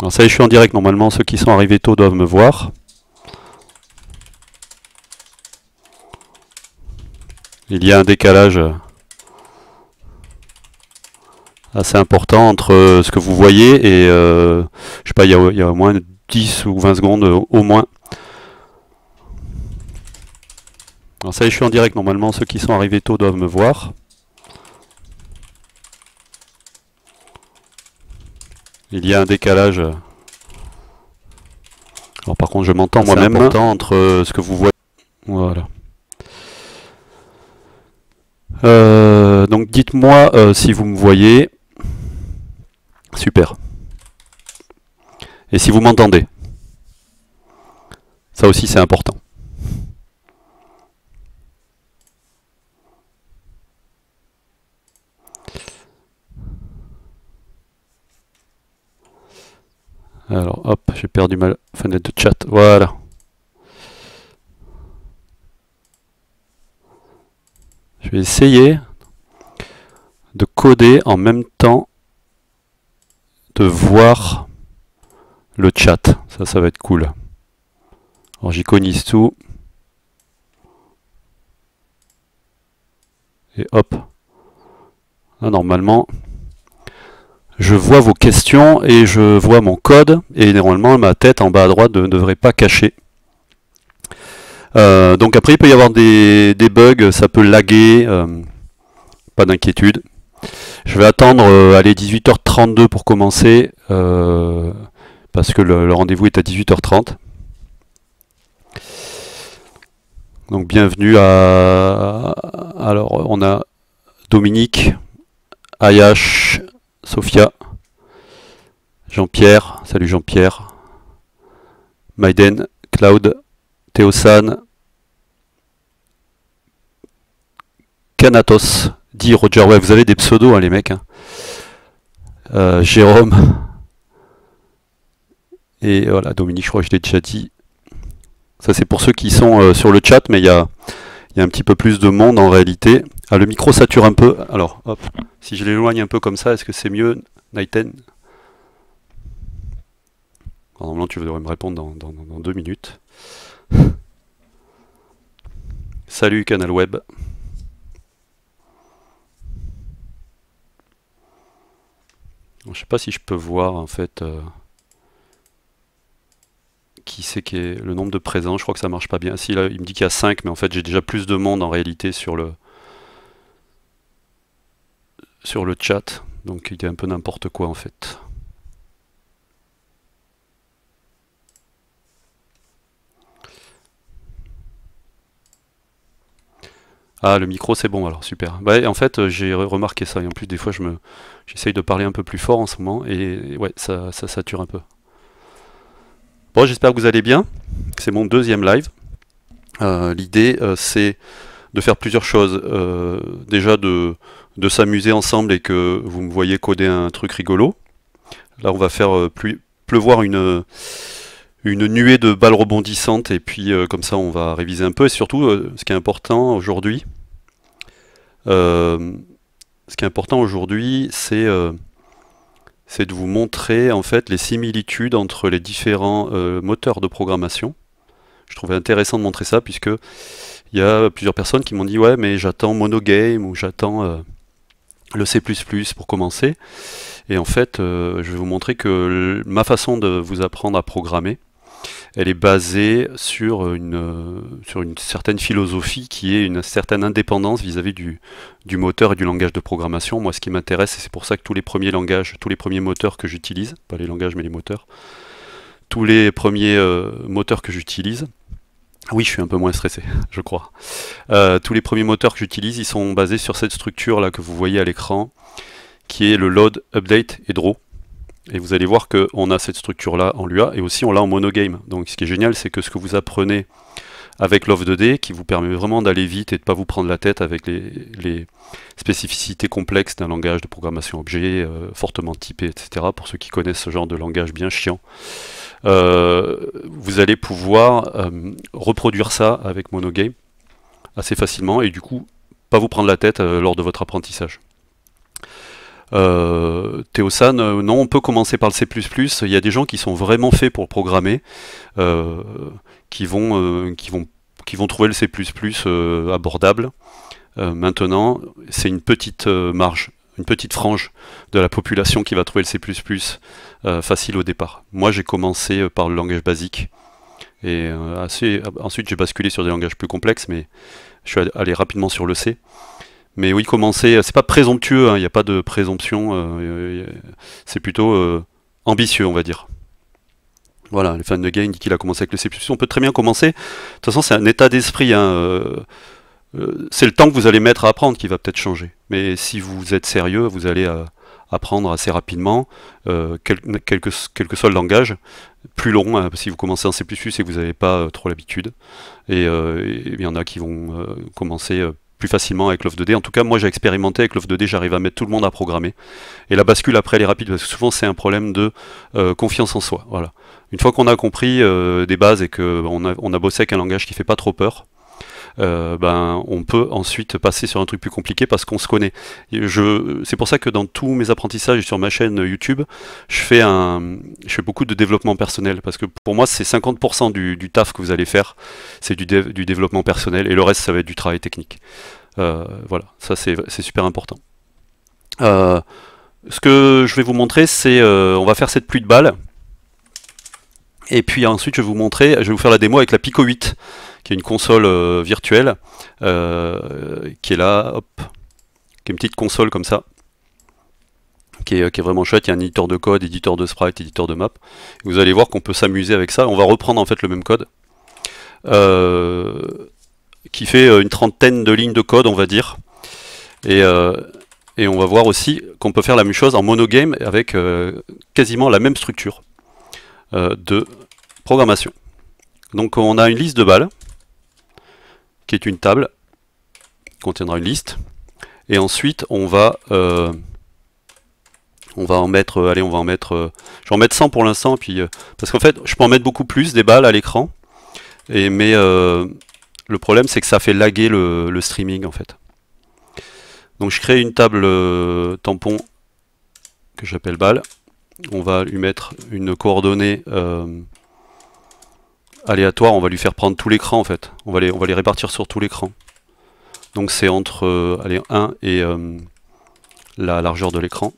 Alors ça je suis en direct, normalement ceux qui sont arrivés tôt doivent me voir. Il y a un décalage assez important entre euh, ce que vous voyez et, euh, je sais pas, il y, a, au moins 10 ou 20 secondes euh, au moins. Alors ça y est, je suis en direct, normalement ceux qui sont arrivés tôt doivent me voir. Il y a un décalage. Alors par contre, je m'entends moi-même entre ce que vous voyez. Voilà. Euh, donc dites-moi euh, si vous me voyez. Super. Et si vous m'entendez. Ça aussi c'est important. Alors hop, j'ai perdu ma fenêtre de chat. Voilà. Je vais essayer de coder en même temps de voir le chat. Ça, ça va être cool. Alors j'iconise tout. Et hop. Là, normalement, je vois vos questions et je vois mon code. Et normalement, ma tête en bas à droite ne devrait pas cacher. Euh, donc après, il peut y avoir des, bugs, ça peut laguer, euh, pas d'inquiétude. Je vais attendre euh, allez, 18h32 pour commencer, parce que le, rendez-vous est à 18h30. Donc bienvenue à... Alors, on a Dominique, Ayash, Sophia, Jean-Pierre, salut Jean-Pierre, Maiden, Cloud, Théosan, Canatos, dit Roger. Ouais, vous avez des pseudos, hein, les mecs. Hein. Euh, Jérôme. Et voilà, Dominique, je crois que je l'ai déjà dit. Ça, c'est pour ceux qui sont euh, sur le chat, mais il y a, un petit peu plus de monde en réalité. Ah, le micro sature un peu. Alors, hop, si je l'éloigne un peu comme ça, est-ce que c'est mieux, Nighten Normalement, tu devrais me répondre dans, deux minutes. Salut Canal Web. Je sais pas si je peux voir en fait euh, qui c'est qui est le nombre de présents. Je crois que ça marche pas bien. Si là, il me dit qu'il y a 5, mais en fait j'ai déjà plus de monde en réalité sur le sur le chat. Donc il y un peu n'importe quoi en fait. Ah, le micro, c'est bon, alors super. Bah, en fait, j'ai remarqué ça, et en plus, des fois, je j'essaye de parler un peu plus fort en ce moment, et ouais, ça, ça sature un peu. Bon, j'espère que vous allez bien. C'est mon deuxième live. Euh, l'idée, euh, c'est de faire plusieurs choses. Euh, déjà, de, de s'amuser ensemble et que vous me voyez coder un truc rigolo. Là, on va faire pleuvoir une une nuée de balles rebondissantes et puis euh, comme ça on va réviser un peu et surtout euh, ce qui est important aujourd'hui euh, ce qui est important aujourd'hui c'est c'est de vous montrer en fait les similitudes entre les différents moteurs de programmation je trouvais intéressant de montrer ça puisque il y a plusieurs personnes qui m'ont dit ouais mais j'attends monogame ou j'attends le C++ pour commencer et en fait je vais vous montrer que ma façon de vous apprendre à programmer elle est basée sur une, une certaine philosophie qui est une certaine indépendance vis-à-vis du, du, moteur et du langage de programmation. Moi, ce qui m'intéresse, et c'est pour ça que tous les premiers langages, tous les premiers moteurs que j'utilise, pas les langages mais les moteurs, tous les premiers euh, moteurs que j'utilise, oui, je suis un peu moins stressé, je crois. Euh, tous les premiers moteurs que j'utilise, ils sont basés sur cette structure là que vous voyez à l'écran, qui est le load, update et draw. Et vous allez voir qu'on a cette structure-là en Lua, et aussi on l'a en monogame. Donc ce qui est génial, c'est que ce que vous apprenez avec l'OF2D, qui vous permet vraiment d'aller vite et de ne pas vous prendre la tête avec les, spécificités complexes d'un langage de programmation objet, euh, fortement typé, etc., pour ceux qui connaissent ce genre de langage bien chiant, vous allez pouvoir euh, reproduire ça avec monogame assez facilement, et du coup, pas vous prendre la tête lors de votre apprentissage. Euh, non, on peut commencer par le C++. Il y a des gens qui sont vraiment faits pour programmer, qui vont, qui vont, qui vont trouver le C++ abordable. maintenant, c'est une petite marge une petite frange de la population qui va trouver le C++ euh, facile au départ. Moi j'ai commencé euh, par le langage basique et euh, assez, ensuite j'ai basculé sur des langages plus complexes mais je suis allé rapidement sur le C. Mais oui, commencer, c'est pas présomptueux, hein, il n'y a pas de présomption, c'est plutôt ambitieux on va dire. Voilà, le fan de Gain dit qu'il a commencé avec le C++, on peut très bien commencer. De toute façon, c'est un état d'esprit. Hein, euh, c'est le temps que vous allez mettre à apprendre qui va peut-être changer. Mais si vous êtes sérieux, vous allez euh, apprendre assez rapidement, euh, quel, que, soit le langage, plus long, hein, si vous commencez en C++ et que vous n'avez pas trop l'habitude. Et il y en a qui vont commencer plus facilement avec l'off2D. En tout cas, moi j'ai expérimenté avec l'off2D, j'arrive à mettre tout le monde à programmer. Et la bascule après elle est rapide, parce que souvent c'est un problème de confiance en soi. Voilà. Une fois qu'on a compris des bases et qu'on a, a bossé avec un langage qui fait pas trop peur, euh, ben, on peut ensuite passer sur un truc plus compliqué parce qu'on se connaît. C'est pour ça que dans tous mes apprentissages sur ma chaîne YouTube, je fais, un, je fais beaucoup de développement personnel parce que pour moi, c'est 50% du, taf que vous allez faire, c'est du, développement personnel et le reste, ça va être du travail technique. Euh, voilà, ça c'est super important. Euh, ce que je vais vous montrer, c'est on va faire cette pluie de balles. Et puis ensuite, je vais vous montrer, je vais vous faire la démo avec la Pico 8 qui est une console euh, virtuelle, euh, qui est là, qui est une petite console comme ça, qui est, vraiment chouette. Il y a un éditeur de code, éditeur de sprite, éditeur de map. vous allez voir qu'on peut s'amuser avec ça. On va reprendre en fait le même code, euh, qui fait une trentaine de lignes de code, on va dire. Et on va voir aussi qu'on peut faire la même chose en monogame avec quasiment la même structure de programmation. Donc on a une liste de balles qui est une table contiendra une liste. Et ensuite, on va, euh, on va en mettre, euh, allez, on va en mettre, euh, je vais en mettre 100 pour l'instant, puis parce qu'en fait, je peux en mettre beaucoup plus des balles à l'écran. Et mais le problème, c'est que ça fait laguer le, le, streaming en fait. Donc je crée une table tampon que j'appelle balle. On va lui mettre une coordonnée aléatoire, on va lui faire prendre tout l'écran en fait. On va, les, on va les répartir sur tout l'écran. Donc c'est entre euh, allez, 1 et euh, la largeur de l'écran.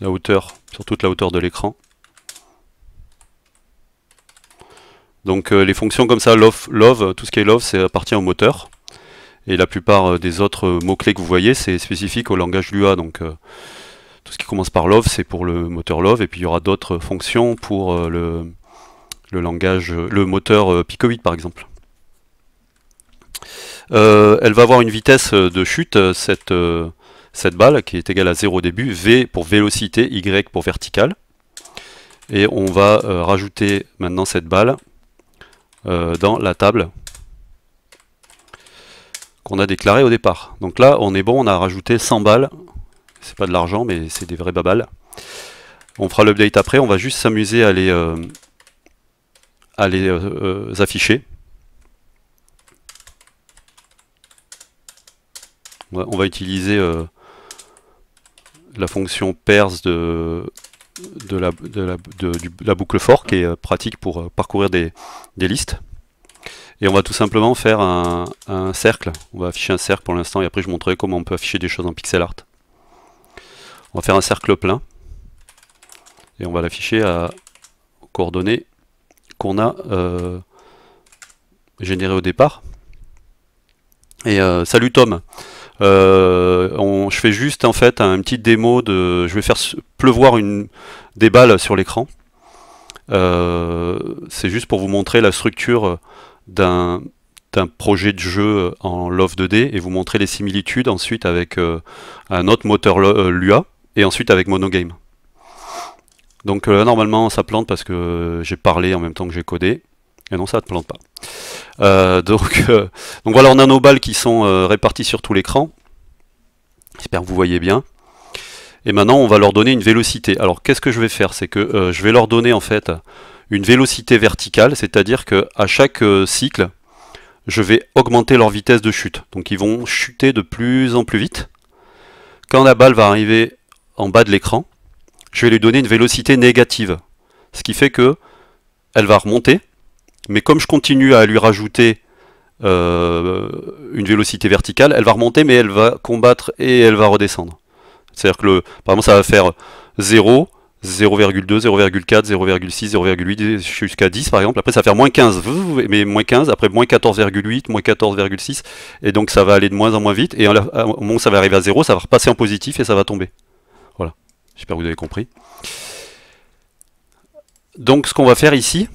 La hauteur, sur toute la hauteur de l'écran. Donc euh, les fonctions comme ça, love, love, tout ce qui est love, c'est appartient au moteur. Et la plupart des autres mots-clés que vous voyez, c'est spécifique au langage Lua. Donc tout ce qui commence par Love, c'est pour le moteur Love, et puis il y aura d'autres fonctions pour euh, le, le, langage, le moteur euh, Pico 8 par exemple. Euh, elle va avoir une vitesse de chute, cette, cette balle, qui est égale à 0 au début, V pour vélocité, Y pour verticale. Et on va rajouter maintenant cette balle dans la table qu'on a déclarée au départ. Donc là, on est bon, on a rajouté 100 balles c'est pas de l'argent, mais c'est des vrais babales. On fera l'update après, on va juste s'amuser à les, euh, à les euh, euh, afficher. On va, utiliser la fonction pairs de, de, la, la, boucle for qui est pratique pour parcourir des, listes. Et on va tout simplement faire un, un, cercle. On va afficher un cercle pour l'instant et après je montrerai comment on peut afficher des choses en pixel art. On va faire un cercle plein. Et on va l'afficher à coordonnées qu'on a euh, générées au départ. Et euh, salut Tom. Euh, je fais juste en fait un petit démo de. Je vais faire pleuvoir une, des balles sur l'écran. C'est juste pour vous montrer la structure d'un projet de jeu en Love 2D et vous montrer les similitudes ensuite avec un autre moteur Lua et ensuite avec monogame. Donc là, euh, normalement, ça plante parce que j'ai parlé en même temps que j'ai codé. Et non, ça ne plante pas. Euh, donc, euh, donc voilà, on a nos balles qui sont réparties sur tout l'écran. J'espère que vous voyez bien. Et maintenant, on va leur donner une vélocité. Alors, qu'est-ce que je vais faire? C'est que je vais leur donner en fait une vélocité verticale, c'est-à-dire qu'à chaque cycle, je vais augmenter leur vitesse de chute. Donc ils vont chuter de plus en plus vite. Quand la balle va arriver en bas de l'écran, je vais lui donner une vélocité négative. Ce qui fait que elle va remonter, mais comme je continue à lui rajouter euh, une vélocité verticale, elle va remonter, mais elle va combattre et elle va redescendre. C'est-à-dire que, le, par exemple, ça va faire 0, 0,2, 0,4, 0,6, 0,8 jusqu'à 10 par exemple. Après ça va faire moins 15, mais moins 15, après moins 14,8, moins 14,6, et donc ça va aller de moins en moins vite, et au moment où ça va arriver à 0, ça va repasser en positif et ça va tomber. J'espère que vous avez compris. Donc ce qu'on va faire ici,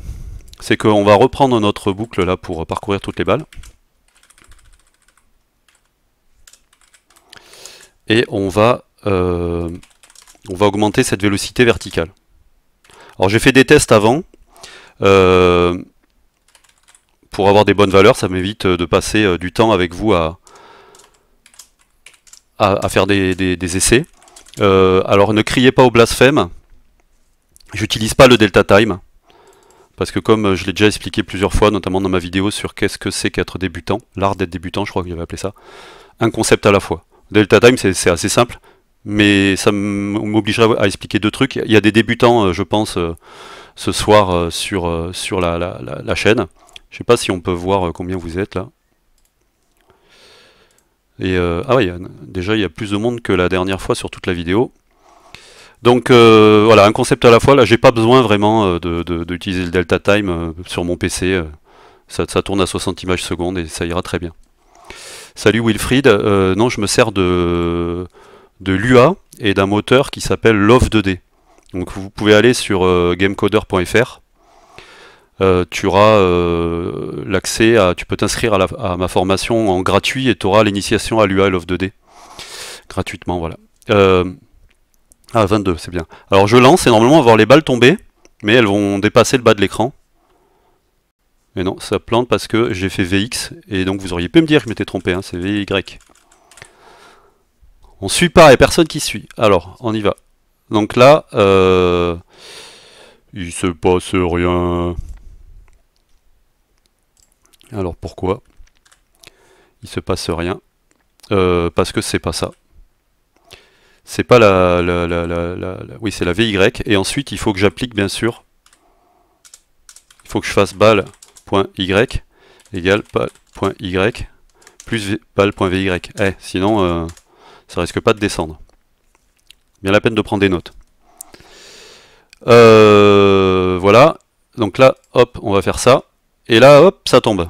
c'est qu'on va reprendre notre boucle là pour parcourir toutes les balles. Et on va euh, on va augmenter cette vélocité verticale. Alors j'ai fait des tests avant. Euh, pour avoir des bonnes valeurs, ça m'évite de passer euh, du temps avec vous à, à, faire des, essais. Euh, alors ne criez pas au blasphème. J'utilise pas le delta time. Parce que comme je l'ai déjà expliqué plusieurs fois, notamment dans ma vidéo sur qu'est-ce que c'est qu'être débutant, l'art d'être débutant, je crois que j'avais appelé ça, un concept à la fois. Delta time, c'est assez simple mais ça m'obligerait à expliquer deux trucs. Il y a des débutants, euh, je pense, euh, ce soir euh, sur, la, la, chaîne. Je sais pas si on peut voir combien vous êtes là. Et ah ouais, déjà il y a plus de monde que la dernière fois sur toute la vidéo. Donc voilà, un concept à la fois. Là, j'ai pas besoin vraiment d'utiliser le delta time sur mon PC. Ça, tourne à 60 images secondes et ça ira très bien. Salut Wilfried. non, je me sers de de l'UA et d'un moteur qui s'appelle Love 2D. Donc vous pouvez aller sur euh, gamecoder.fr. Euh, tu auras euh, l'accès à. Tu peux t'inscrire à, ma formation en gratuit et tu auras l'initiation à l'UA Love 2D. Gratuitement, voilà. ah, 22, c'est bien. Alors je lance et normalement on va voir les balles tomber, mais elles vont dépasser le bas de l'écran. Mais non, ça plante parce que j'ai fait VX, et donc vous auriez pu me dire que je m'étais trompé, hein, c'est VY. On suit pas, a personne qui suit. Alors, on y va. Donc là, euh, il se passe rien. Alors pourquoi Il se passe rien? Euh, parce que c'est pas ça. C'est pas la, la, la, la, Oui, c'est la VY. Et ensuite, il faut que j'applique, bien sûr. Il faut que je fasse balle.y égale balle.y plus balle.vy. Eh, sinon... Euh, ça risque pas de descendre. Bien la peine de prendre des notes. Euh, voilà, donc là, hop, on va faire ça. Et là, hop, ça tombe.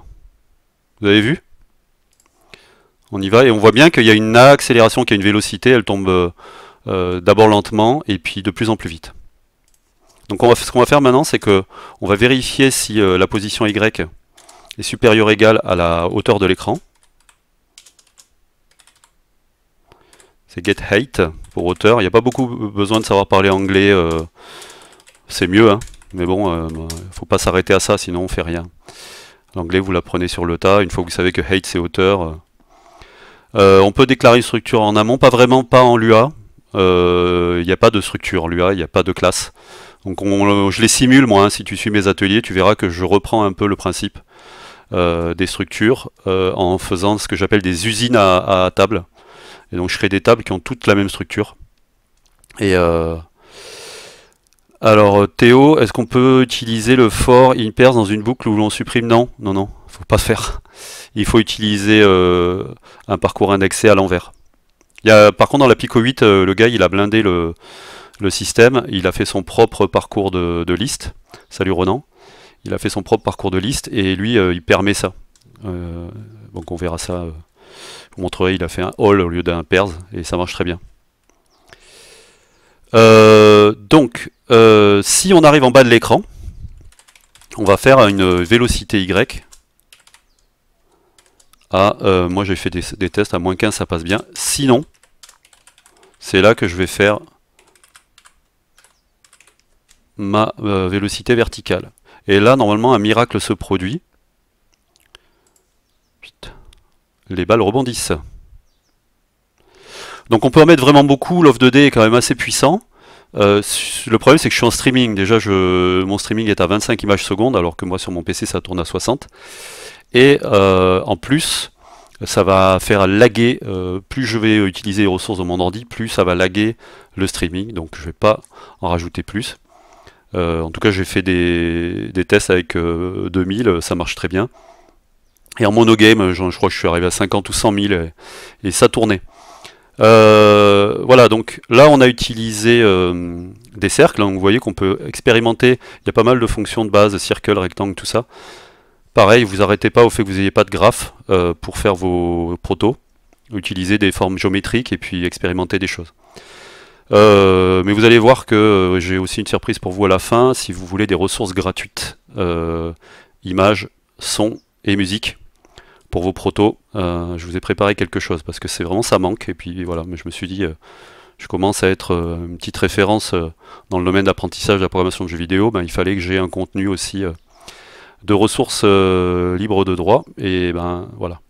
Vous avez vu? On y va, et on voit bien qu'il y a une accélération, qu'il y a une vélocité, elle tombe euh, d'abord lentement, et puis de plus en plus vite. Donc ce qu'on va faire maintenant, c'est que on va vérifier si euh, la position Y est supérieure ou égale à la hauteur de l'écran. get hate pour auteur. Il n'y a pas beaucoup besoin de savoir parler anglais. Euh, c'est mieux, hein. mais bon, il euh, faut pas s'arrêter à ça, sinon on fait rien. L'anglais, vous l'apprenez sur le tas. Une fois que vous savez que hate c'est auteur. Euh, on peut déclarer une structure en amont, pas vraiment, pas en Lua. Il n'y a pas de structure en Lua, il n'y a pas de classe. Donc je les simule moi, hein. si tu suis mes ateliers, tu verras que je reprends un peu le principe des structures en faisant ce que j'appelle des usines à table. Et donc je crée des tables qui ont toutes la même structure. Et euh, alors Théo, est-ce qu'on peut utiliser le for in dans une boucle où l'on supprime Non, non, non, faut pas faire. Il faut utiliser euh, un parcours indexé à l'envers. Par contre dans la Pico 8, euh, le gars il a blindé le, système, il a fait son propre parcours de, liste. Salut Ronan. Il a fait son propre parcours de liste et lui il permet ça. donc on verra ça vous montrerai, il a fait un all au lieu d'un pairs, et ça marche très bien. Euh, donc, euh, si on arrive en bas de l'écran, on va faire une vélocité Y. À, euh, moi j'ai fait des, des, tests, à moins 15 ça passe bien. Sinon, c'est là que je vais faire ma vélocité verticale. Et là, normalement, un miracle se produit les balles rebondissent. Donc on peut en mettre vraiment beaucoup, l'off 2D est quand même assez puissant, le problème c'est que je suis en streaming. Déjà, mon streaming est à 25 images secondes, alors que moi sur mon PC ça tourne à 60. Et en plus, ça va faire laguer, plus je vais utiliser les ressources de mon ordi, plus ça va laguer le streaming, donc je vais pas en rajouter plus. en tout cas j'ai fait des, tests avec 2000, ça marche très bien. Et en monogame, je, je crois que je suis arrivé à 50 ou 100 000 et, ça tournait. Euh, voilà, donc là on a utilisé euh, des cercles, hein, vous voyez qu'on peut expérimenter, il y a pas mal de fonctions de base, circle, rectangle, tout ça. Pareil, vous arrêtez pas au fait que vous n'ayez pas de graphe euh, pour faire vos protos. Utilisez des formes géométriques et puis expérimenter des choses. mais vous allez voir que j'ai aussi une surprise pour vous à la fin, si vous voulez des ressources gratuites, images, son et musique pour vos protos. Euh, je vous ai préparé quelque chose parce que c'est vraiment ça manque. Et puis voilà, mais je me suis dit, euh, je commence à être euh, une petite référence dans le domaine d'apprentissage de la programmation de jeux vidéo. Ben, il fallait que j'ai un contenu aussi de ressources libres de droit. Et ben voilà,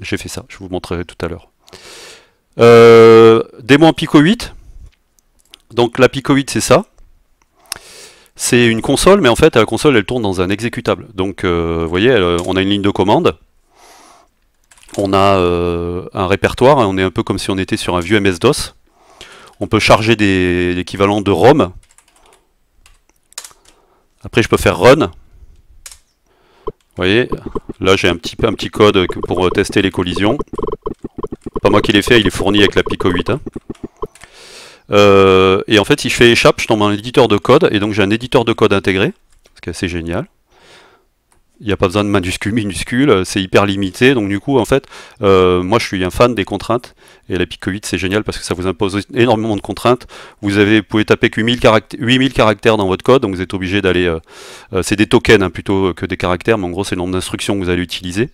j'ai fait ça. Je vous montrerai tout à l'heure. démo en Pico 8. Donc la Pico 8 c'est ça. C'est une console, mais en fait la console elle tourne dans un exécutable. Donc vous voyez, on a une ligne de commande on a euh, un répertoire, hein, on est un peu comme si on était sur un vieux MS-DOS. On peut charger des l'équivalent de ROM. Après, je peux faire run. Vous voyez, là j'ai un petit, code pour tester les collisions. Pas moi qui l'ai fait, il est fourni avec la Pico 8. Hein. Euh, et en fait, si je fais échappe, je tombe dans l'éditeur de code, et donc j'ai un éditeur de code intégré, ce qui est assez génial il n'y a pas besoin de majuscules, minuscules, euh, c'est hyper limité. Donc du coup, en fait, euh, moi je suis un fan des contraintes. Et la Pico 8, c'est génial parce que ça vous impose énormément de contraintes. Vous, pouvez taper que 8000 caractères, dans votre code, donc vous êtes obligé d'aller... Euh, c'est des tokens hein, plutôt que des caractères, mais en gros c'est le nombre d'instructions que vous allez utiliser.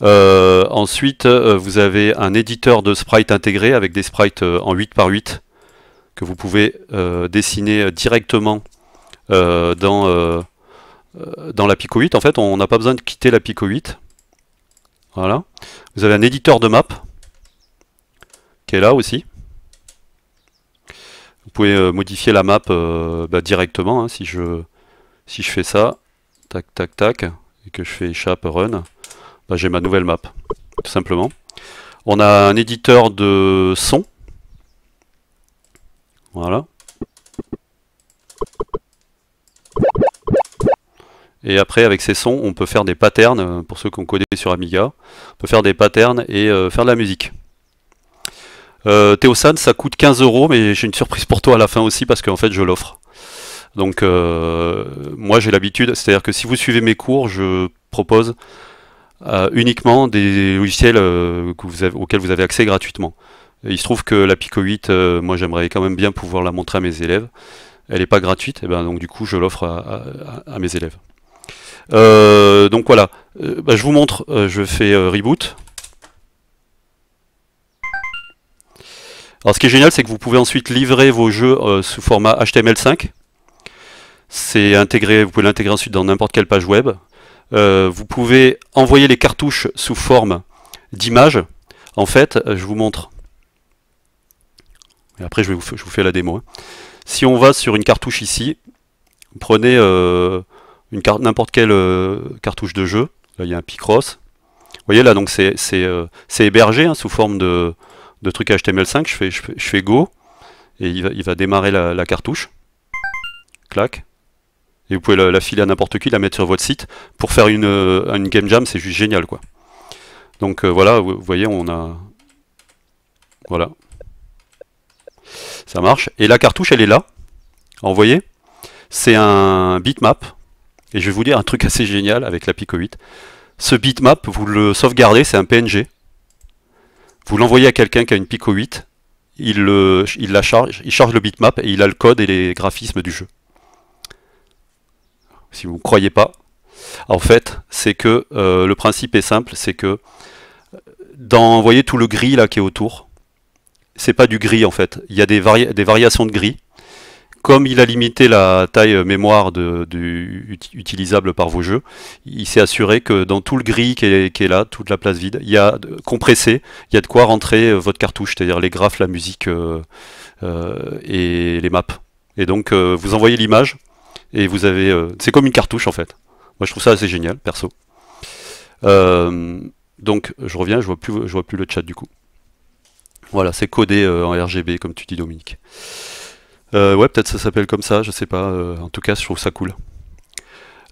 ensuite, vous avez un éditeur de sprites intégré avec des sprites en 8 par 8 que vous pouvez dessiner directement dans dans la Pico 8, en fait, on n'a pas besoin de quitter la Pico 8. Voilà. Vous avez un éditeur de map qui est là aussi. Vous pouvez euh, modifier la map euh, bah, directement. Hein, si, je, si je fais ça, tac, tac, tac, et que je fais échappe run, bah, j'ai ma nouvelle map, tout simplement. On a un éditeur de son. Voilà. Et après, avec ces sons, on peut faire des patterns, euh, pour ceux qui ont codé sur Amiga, on peut faire des patterns et euh, faire de la musique. Euh, Théosan, ça coûte 15 euros, mais j'ai une surprise pour toi à la fin aussi, parce qu'en fait, je l'offre. Donc, moi, j'ai l'habitude, c'est-à-dire que si vous suivez mes cours, je propose uniquement des logiciels auxquels vous avez accès gratuitement. il se trouve que la Pico 8, moi, j'aimerais quand même bien pouvoir la montrer à mes élèves. Elle n'est pas gratuite, et ben, donc du coup, je l'offre à mes élèves. Euh, donc voilà, euh, bah, je vous montre, euh, je fais reboot. Alors ce qui est génial, c'est que vous pouvez ensuite livrer vos jeux sous format HTML5. C'est intégré, vous pouvez l'intégrer ensuite dans n'importe quelle page web. vous pouvez envoyer les cartouches sous forme d'image. En fait, je vous montre. Et après, je, vais vous, fais la démo. Hein. Si on va sur une cartouche ici, prenez n'importe quelle euh, cartouche de jeu. Là, il y a un Picross. Vous voyez là, donc c'est euh, hébergé hein, sous forme de, de truc HTML5. Je fais, je, fais, Go et il va, il va démarrer la, cartouche. Clac. Et vous pouvez la, filer à n'importe qui, la mettre sur votre site. Pour faire une, euh, une game jam, c'est juste génial quoi. Donc voilà, vous, voyez, on a. Voilà. Ça marche. Et la cartouche, elle est là. voyez? C'est un bitmap. Et je vais vous dire un truc assez génial avec la Pico 8. Ce bitmap, vous le sauvegardez, c'est un PNG. Vous l'envoyez à quelqu'un qui a une Pico 8, il, charge, le bitmap et il a le code et les graphismes du jeu. Si vous ne croyez pas, en fait, c'est que euh, le principe est simple, c'est que dans, vous voyez tout le gris là qui est autour, c'est pas du gris en fait, il y a des variations de gris comme il a limité la taille euh, mémoire utilisable par vos jeux, il s'est assuré que dans tout le gris qui est, là, toute la place vide, il y a compressé, il y a de quoi rentrer euh, votre cartouche, c'est-à-dire les graphes, la musique euh, et les maps. Et donc vous envoyez l'image et vous avez, c'est comme une cartouche en fait. Moi je trouve ça assez génial, perso. donc je reviens, je vois plus, je vois plus le chat du coup. Voilà, c'est codé en RGB comme tu dis Dominique. Euh, ouais, peut-être ça s'appelle comme ça, je sais pas. Euh, en tout cas, je trouve ça cool.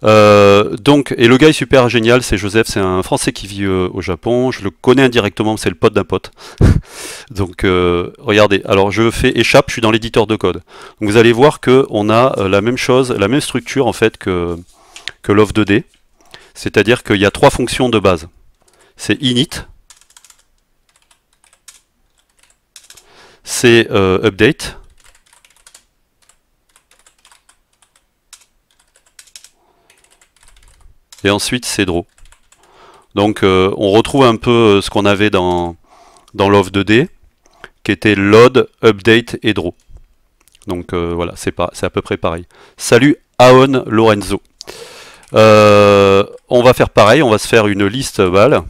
Euh, donc, et le gars est super génial, c'est Joseph, c'est un Français qui vit au Japon. Je le connais indirectement, c'est le pote d'un pote. donc, regardez. Alors, je fais échappe, je suis dans l'éditeur de code. Vous allez voir que on a la même chose, la même structure en fait que que l'off 2D. C'est-à-dire qu'il y a trois fonctions de base. C'est init, c'est update et ensuite c'est draw. Donc euh, on retrouve un peu euh, ce qu'on avait dans, dans l'off 2D, qui était load, update et draw. Donc euh, voilà, c'est à peu près pareil. Salut Aon Lorenzo. on va faire pareil, on va se faire une liste val.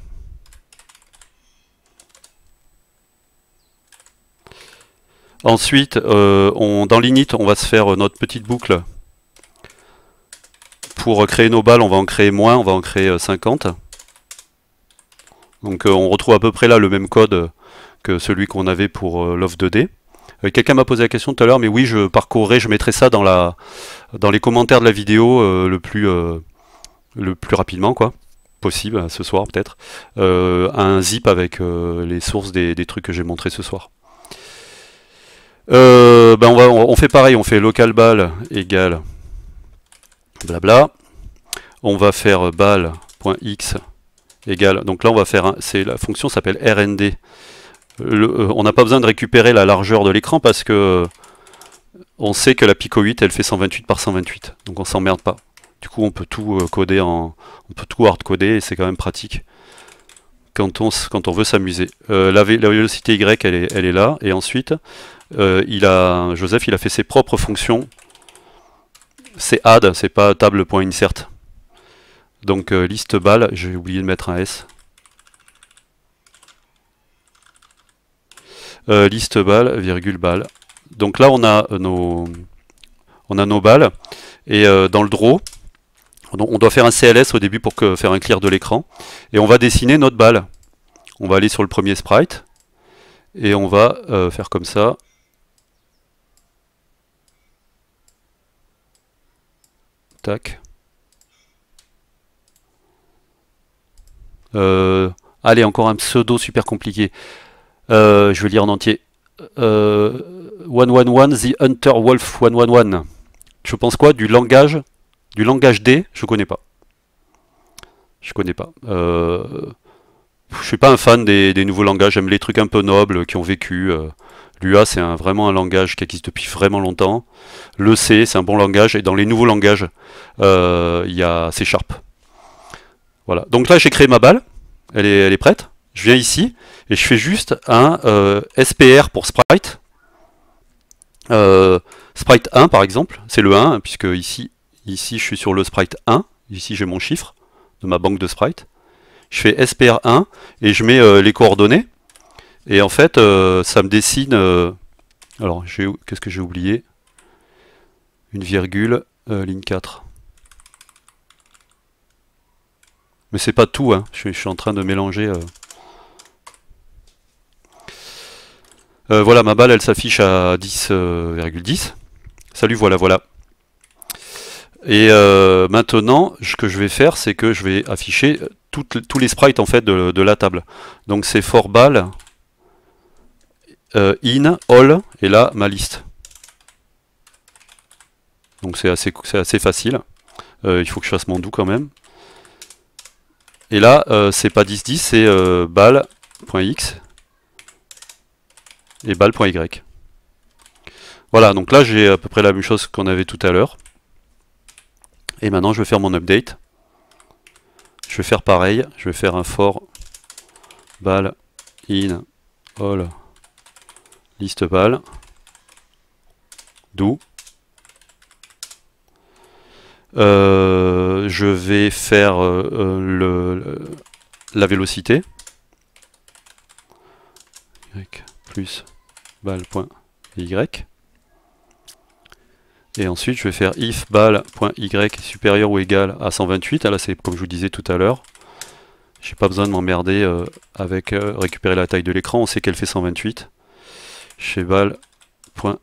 Ensuite, dans l'init, on va se faire notre petite boucle pour créer nos balles, on va en créer moins, on va en créer 50. Euh, Donc euh, on retrouve à peu près là le même code que celui qu'on avait pour euh, l'off 2D. Quelqu'un m'a posé la question tout à l'heure, mais oui, je parcourrai, je mettrai ça dans, les commentaires de la vidéo le, plus, rapidement, possible, ce soir peut-être. un zip avec les sources des, trucs que j'ai montré ce soir. ben on, on, fait pareil, on fait local ball égale blabla. On va faire bal.x égale. Donc là, on va faire. C'est la fonction s'appelle rnd. Euh, on n'a pas besoin de récupérer la largeur de l'écran parce que on sait que la Pico 8 elle fait 128 par 128. Donc on s'emmerde pas. Du coup, on peut tout euh, coder en. On peut tout hard coder et c'est quand même pratique quand on, veut s'amuser. Euh, la, vélocité y, elle est, là. Et ensuite, Joseph, il a fait ses propres fonctions c'est add, c'est pas table.insert. Donc euh, liste balle, j'ai oublié de mettre un S. Euh, liste balle, virgule balle. Donc là on a nos on a nos balles et euh, dans le draw on doit faire un CLS au début pour faire un clear de l'écran et on va dessiner notre balle. On va aller sur le premier sprite et on va faire comme ça Tac. Euh, allez, encore un pseudo super compliqué. Euh, je vais lire en entier. Euh, 111, The Hunter Wolf 111. Je pense quoi Du langage Du langage D? Je connais pas. Je connais pas. Euh, je suis pas un fan des, des nouveaux langages. J'aime les trucs un peu nobles qui ont vécu. L'UA, c'est vraiment un langage qui existe depuis vraiment longtemps. Le C, c'est un bon langage. Et dans les nouveaux langages, euh, il y a C Sharp. Voilà. Donc là, j'ai créé ma balle. Elle est, elle est, prête. Je viens ici et je fais juste un euh, SPR pour sprite. Euh, sprite 1, par exemple. C'est le 1, puisque ici, ici, je suis sur le sprite 1. Ici, j'ai mon chiffre de ma banque de sprite. Je fais SPR1 et je mets les coordonnées. Et en fait, euh, ça me dessine... Euh, alors, qu'est-ce que j'ai oublié? Une virgule, euh, ligne 4. Mais c'est pas tout, hein. je, suis en train de mélanger... voilà, ma balle, elle s'affiche à 10,10. Salut, voilà, voilà. Et maintenant, ce que je vais faire, c'est que je vais afficher tous les sprites en fait de, la table. Donc c'est for balle euh, in, all, et là, ma liste. Donc c'est assez, assez facile. Euh, il faut que je fasse mon doux quand même. Et là, euh, c'est pas 10-10, c'est bal.x et bal.y. Voilà, donc là j'ai à peu près la même chose qu'on avait tout à l'heure. Et maintenant je vais faire mon update. Je vais faire pareil, je vais faire un for bal in all liste val, do, je vais faire le, la vélocité. Y plus bal.y. Et ensuite, je vais faire if bal.y est supérieur ou égal à 128. Ah, là, c'est comme je vous disais tout à l'heure. J'ai pas besoin de m'emmerder euh, avec euh, récupérer la taille de l'écran. On sait qu'elle fait 128. Chez bal.vy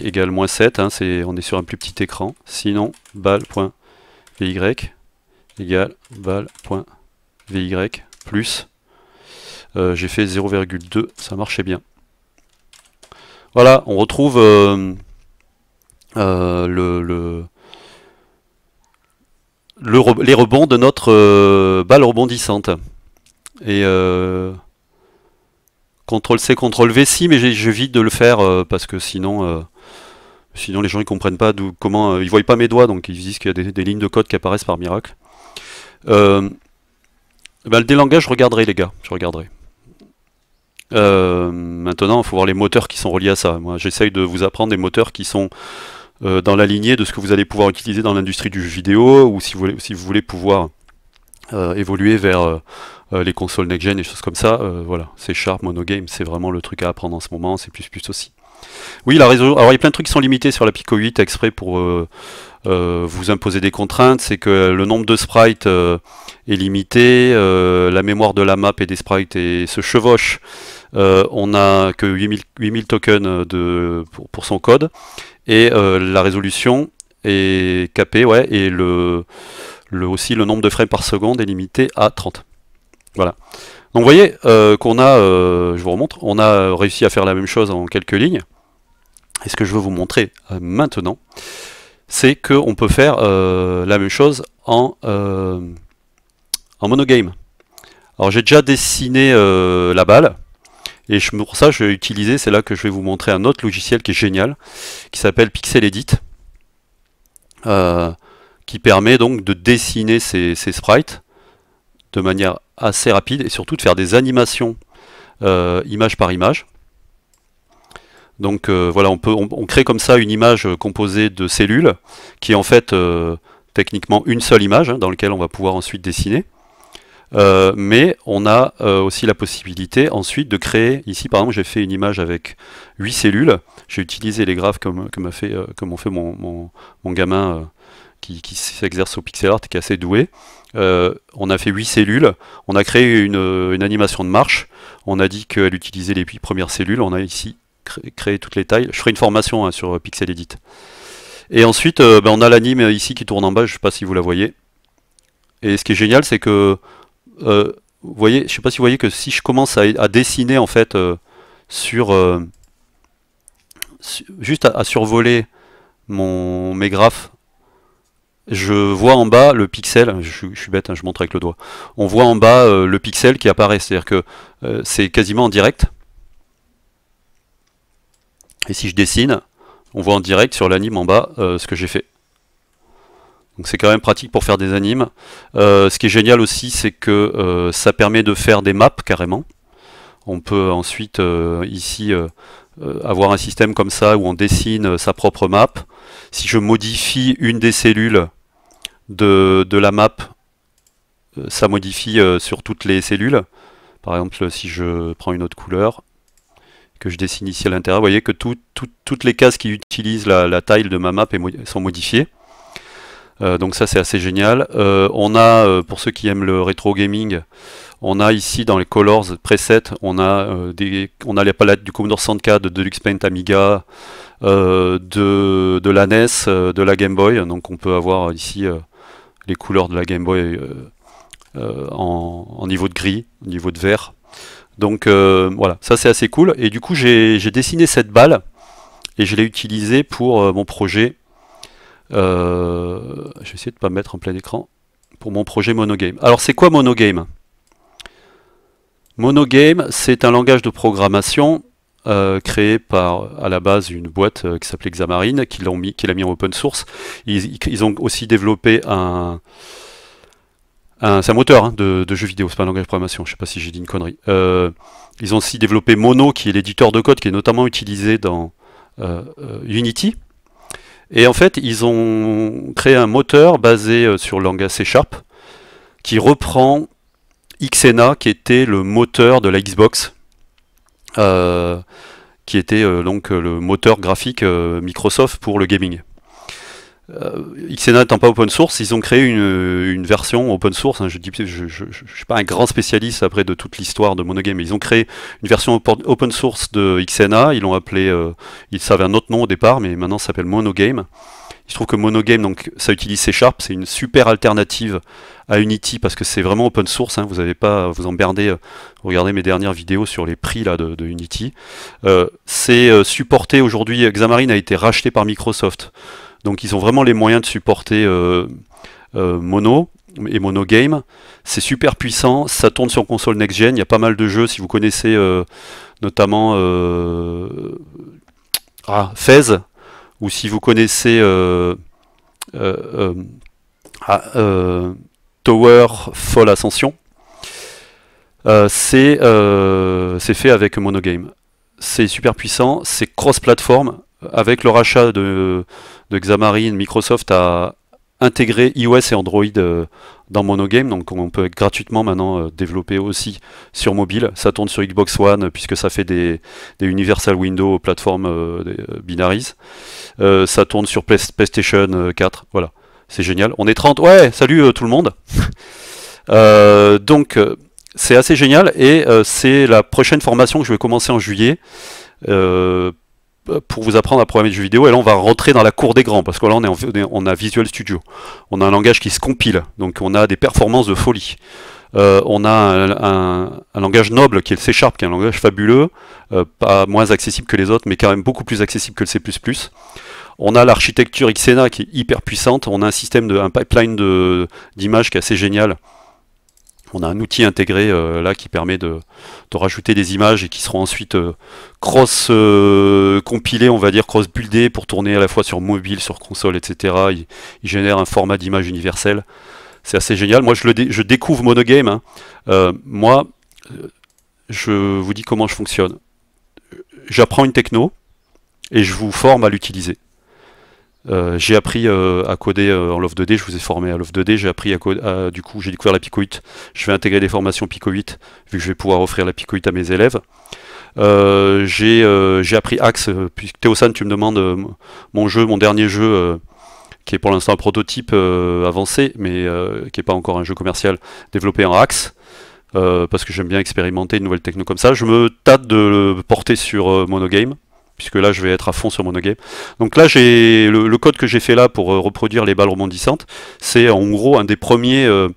égale moins 7. Hein, on est sur un plus petit écran. Sinon, bal.vy égale bal.vy plus. Euh, j'ai fait 0,2. Ça marchait bien. Voilà, on retrouve euh, le, les rebonds de notre euh, balle rebondissante. Et euh, CTRL C, CTRL V, si, mais j'évite de le faire parce que sinon, sinon les gens ils comprennent pas d'où, comment, ils voient pas mes doigts, donc ils disent qu'il y a des, lignes de code qui apparaissent par miracle. Ben, le délangage, je regarderai les gars, je regarderai. maintenant, il faut voir les moteurs qui sont reliés à ça. Moi, j'essaye de vous apprendre des moteurs qui sont euh, dans la lignée de ce que vous allez pouvoir utiliser dans l'industrie du jeu vidéo, ou si vous si vous voulez pouvoir euh, évoluer vers euh, les consoles next-gen et choses comme ça, voilà, c'est Sharp, Monogame, c'est vraiment le truc à apprendre en ce moment, c'est plus plus aussi. Oui, la résolution. Alors il y a plein de trucs qui sont limités sur la Pico 8 exprès pour vous imposer des contraintes. C'est que le nombre de sprites est limité, la mémoire de la map et des sprites se chevauche. on a que 8000, 8000 tokens de, pour, son code et euh, la résolution est capée, ouais, et le, le, aussi le nombre de frames par seconde est limité à 30. Voilà. Donc vous voyez euh, qu'on a, euh, je vous remontre, on a réussi à faire la même chose en quelques lignes. Et ce que je veux vous montrer maintenant, c'est qu'on peut faire la même chose en, en monogame. Alors j'ai déjà dessiné la balle, et pour ça, je vais utiliser, c'est là que je vais vous montrer un autre logiciel qui est génial, qui s'appelle Pixel Edit, euh, qui permet donc de dessiner ces, sprites de manière assez rapide et surtout de faire des animations euh, image par image. Donc euh, voilà, on, peut, on, crée comme ça une image composée de cellules, qui est en fait techniquement une seule image, hein, dans laquelle on va pouvoir ensuite dessiner. Euh, mais on a euh, aussi la possibilité ensuite de créer, ici par exemple j'ai fait une image avec 8 cellules, j'ai utilisé les graphes comme, comme, fait, euh, on fait mon, mon, gamin qui, s'exerce au pixel art et qui est assez doué. on a fait 8 cellules, on a créé une, animation de marche, on a dit qu'elle utilisait les 8 premières cellules, on a ici créé, toutes les tailles. Je ferai une formation hein, sur Pixel Edit. Et ensuite, ben, on a l'anime ici qui tourne en bas, je ne sais pas si vous la voyez. Et ce qui est génial, c'est que euh, vous voyez, je sais pas si vous voyez que si je commence à, dessiner en fait euh, sur euh, juste à, survoler mon, mes graphes, je vois en bas le pixel, je, suis bête, hein, je montre avec le doigt, on voit en bas le pixel qui apparaît, c'est-à-dire que c'est quasiment en direct. Et si je dessine, on voit en direct sur l'anime en bas ce que j'ai fait. Donc c'est quand même pratique pour faire des animes. Euh, ce qui est génial aussi, c'est que euh, ça permet de faire des maps carrément. On peut ensuite euh, ici avoir un système comme ça où on dessine sa propre map. Si je modifie une des cellules de, la map, ça modifie sur toutes les cellules. Par exemple, si je prends une autre couleur, que je dessine ici à l'intérieur, vous voyez que toutes les cases qui utilisent la, taille de ma map sont modifiées. Euh, donc ça c'est assez génial. Euh, on a, euh, pour ceux qui aiment le rétro gaming, on a ici dans les colors presets, on a, des, on a les palettes du Commodore 64, de Deluxe Paint Amiga, de, de, la NES, de la Game Boy. Donc on peut avoir ici les couleurs de la Game Boy en, niveau de gris, niveau de vert. Donc voilà, ça c'est assez cool. Et du coup j'ai dessiné cette balle et je l'ai utilisée pour mon projet euh, je vais essayer de pas mettre en plein écran pour mon projet Monogame. Alors c'est quoi Monogame? Monogame, c'est un langage de programmation euh, créé par à la base une boîte euh, qui s'appelait Xamarin, qui l'a mis, mis, en open source. Ils, ont aussi développé un, c'est un moteur hein, de, de, jeux vidéo, c'est pas un langage de programmation, je sais pas si j'ai dit une connerie. ils ont aussi développé Mono, qui est l'éditeur de code qui est notamment utilisé dans Unity. Et en fait, ils ont créé un moteur basé sur le langage C Sharp qui reprend Xena, qui était le moteur de la Xbox, qui était donc le moteur graphique Microsoft pour le gaming. Euh, Xena n'étant pas open source, ils ont créé une, version open source. Hein, je je, suis pas un grand spécialiste après de toute l'histoire de Monogame, mais ils ont créé une version open source de Xena. Ils l'ont appelé, euh, ils savaient un autre nom au départ, mais maintenant ça s'appelle Monogame. Il se trouve que Monogame, donc ça utilise C Sharp, c'est une super alternative à Unity parce que c'est vraiment open source. Hein, vous n'avez pas à vous emmerder. Euh, regardez mes dernières vidéos sur les prix là de, Unity. Euh, c'est euh, supporté aujourd'hui. Xamarin a été racheté par Microsoft. Donc ils ont vraiment les moyens de supporter euh, euh, Mono et Mono Game. C'est super puissant, ça tourne sur console next-gen, il y a pas mal de jeux, si vous connaissez notamment ah, Fez, ou si vous connaissez ah, Tower Fall Ascension, c'est fait avec Monogame. C'est super puissant, c'est cross-platform, avec le rachat de, de Xamarin, Microsoft a intégré iOS et Android euh, dans Monogame, donc on peut gratuitement maintenant euh, développer aussi sur mobile. Ça tourne sur Xbox One puisque ça fait des, Universal Windows plateformes euh, binaries. ça tourne sur PlayStation 4, voilà. C'est génial. On est 30. Ouais, salut tout le monde. donc c'est assez génial et c'est la prochaine formation que je vais commencer en juillet pour vous apprendre à programmer des jeux vidéo. Et là, on va rentrer dans la cour des grands, parce que là, on a Visual Studio. On a un langage qui se compile, donc on a des performances de folie. Euh, on a un, langage noble qui est le C Sharp, qui est un langage fabuleux, euh, pas moins accessible que les autres, mais quand même beaucoup plus accessible que le C++. On a l'architecture Xena qui est hyper puissante. On a un système de un pipeline d'images qui est assez génial on a un outil intégré euh, là qui permet de, rajouter des images et qui seront ensuite euh, cross euh, compilées, on va dire cross buildées pour tourner à la fois sur mobile, sur console, etc. Il, génère un format d'image universel. C'est assez génial. Moi, je, découvre Monogame. Hein. moi, je vous dis comment je fonctionne. J'apprends une techno et je vous forme à l'utiliser. Euh, j'ai appris euh, à coder euh, en Love 2D, je vous ai formé à Love 2D, j'ai appris à coder, du coup j'ai découvert la Pico 8, je vais intégrer des formations Pico 8, vu que je vais pouvoir offrir la Pico 8 à mes élèves. j'ai appris Axe, puisque Théosan tu me demandes mon jeu, mon dernier jeu, qui est pour l'instant un prototype avancé, mais qui n'est pas encore un jeu commercial, développé en Axe. parce que j'aime bien expérimenter une nouvelle techno comme ça. Je me tâte de le porter sur Monogame, puisque là je vais être à fond sur monogame. Donc là j'ai le, code que j'ai fait là pour euh, reproduire les balles rebondissantes, c'est en gros un des premiers euh,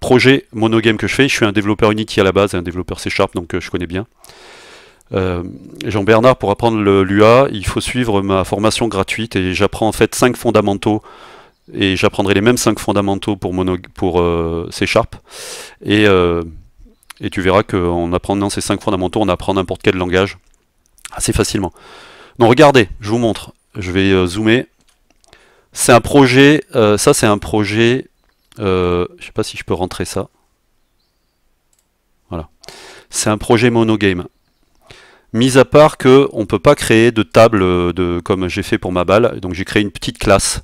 projets monogame que je fais. Je suis un développeur Unity à la base, un développeur C Sharp, donc euh, je connais bien. Jean-Bernard, pour apprendre l'UA, il faut suivre ma formation gratuite et j'apprends en fait 5 fondamentaux et j'apprendrai les mêmes 5 fondamentaux pour, pour C Sharp. Et, et tu verras qu'en apprenant ces 5 fondamentaux, on apprend n'importe quel langage assez facilement. Donc regardez, je vous montre. Je vais euh, zoomer. C'est un projet, euh, ça c'est un projet, euh, je sais pas si je peux rentrer ça. Voilà. C'est un projet monogame. Mis à part que on peut pas créer de table de, comme j'ai fait pour ma balle, donc j'ai créé une petite classe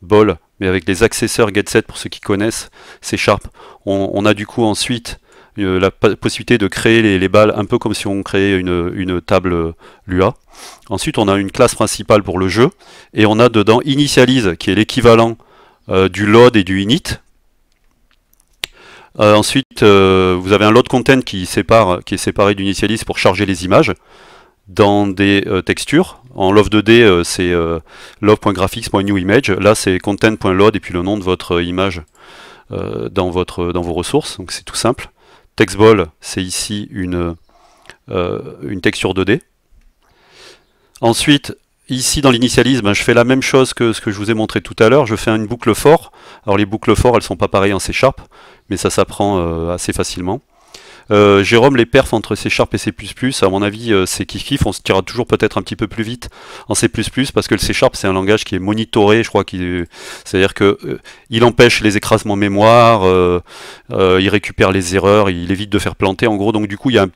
ball, mais avec les accesseurs getSet pour ceux qui connaissent, c'est Sharp. on, a du coup ensuite euh, la possibilité de créer les, balles un peu comme si on créait une, table Lua. Ensuite, on a une classe principale pour le jeu, et on a dedans Initialize, qui est l'équivalent euh, du load et du init. Euh, ensuite, vous avez un load content qui, est séparé d'Initialize pour charger les images dans des textures. En love 2D, c'est love.graphics.newImage. Là, c'est content.load et puis le nom de votre image dans, votre, dans vos ressources. Donc c'est tout simple. TextBall, c'est ici une, euh, texture 2D. Ensuite, ici dans l'initialisme, je fais la même chose que ce que je vous ai montré tout à l'heure. Je fais une boucle for. Alors les boucles for, elles sont pas pareilles en C Sharp, mais ça s'apprend euh, assez facilement. Euh, Jérôme, les perfs entre C Sharp et C++, à mon avis, euh, c'est kiff kiff. On se tirera toujours peut-être un petit peu plus vite en C++ parce que le C Sharp, c'est un langage qui est monitoré, je crois. C'est-à-dire que euh, empêche les écrasements mémoire, il récupère les erreurs, il évite de faire planter. En gros, donc du coup, il y a une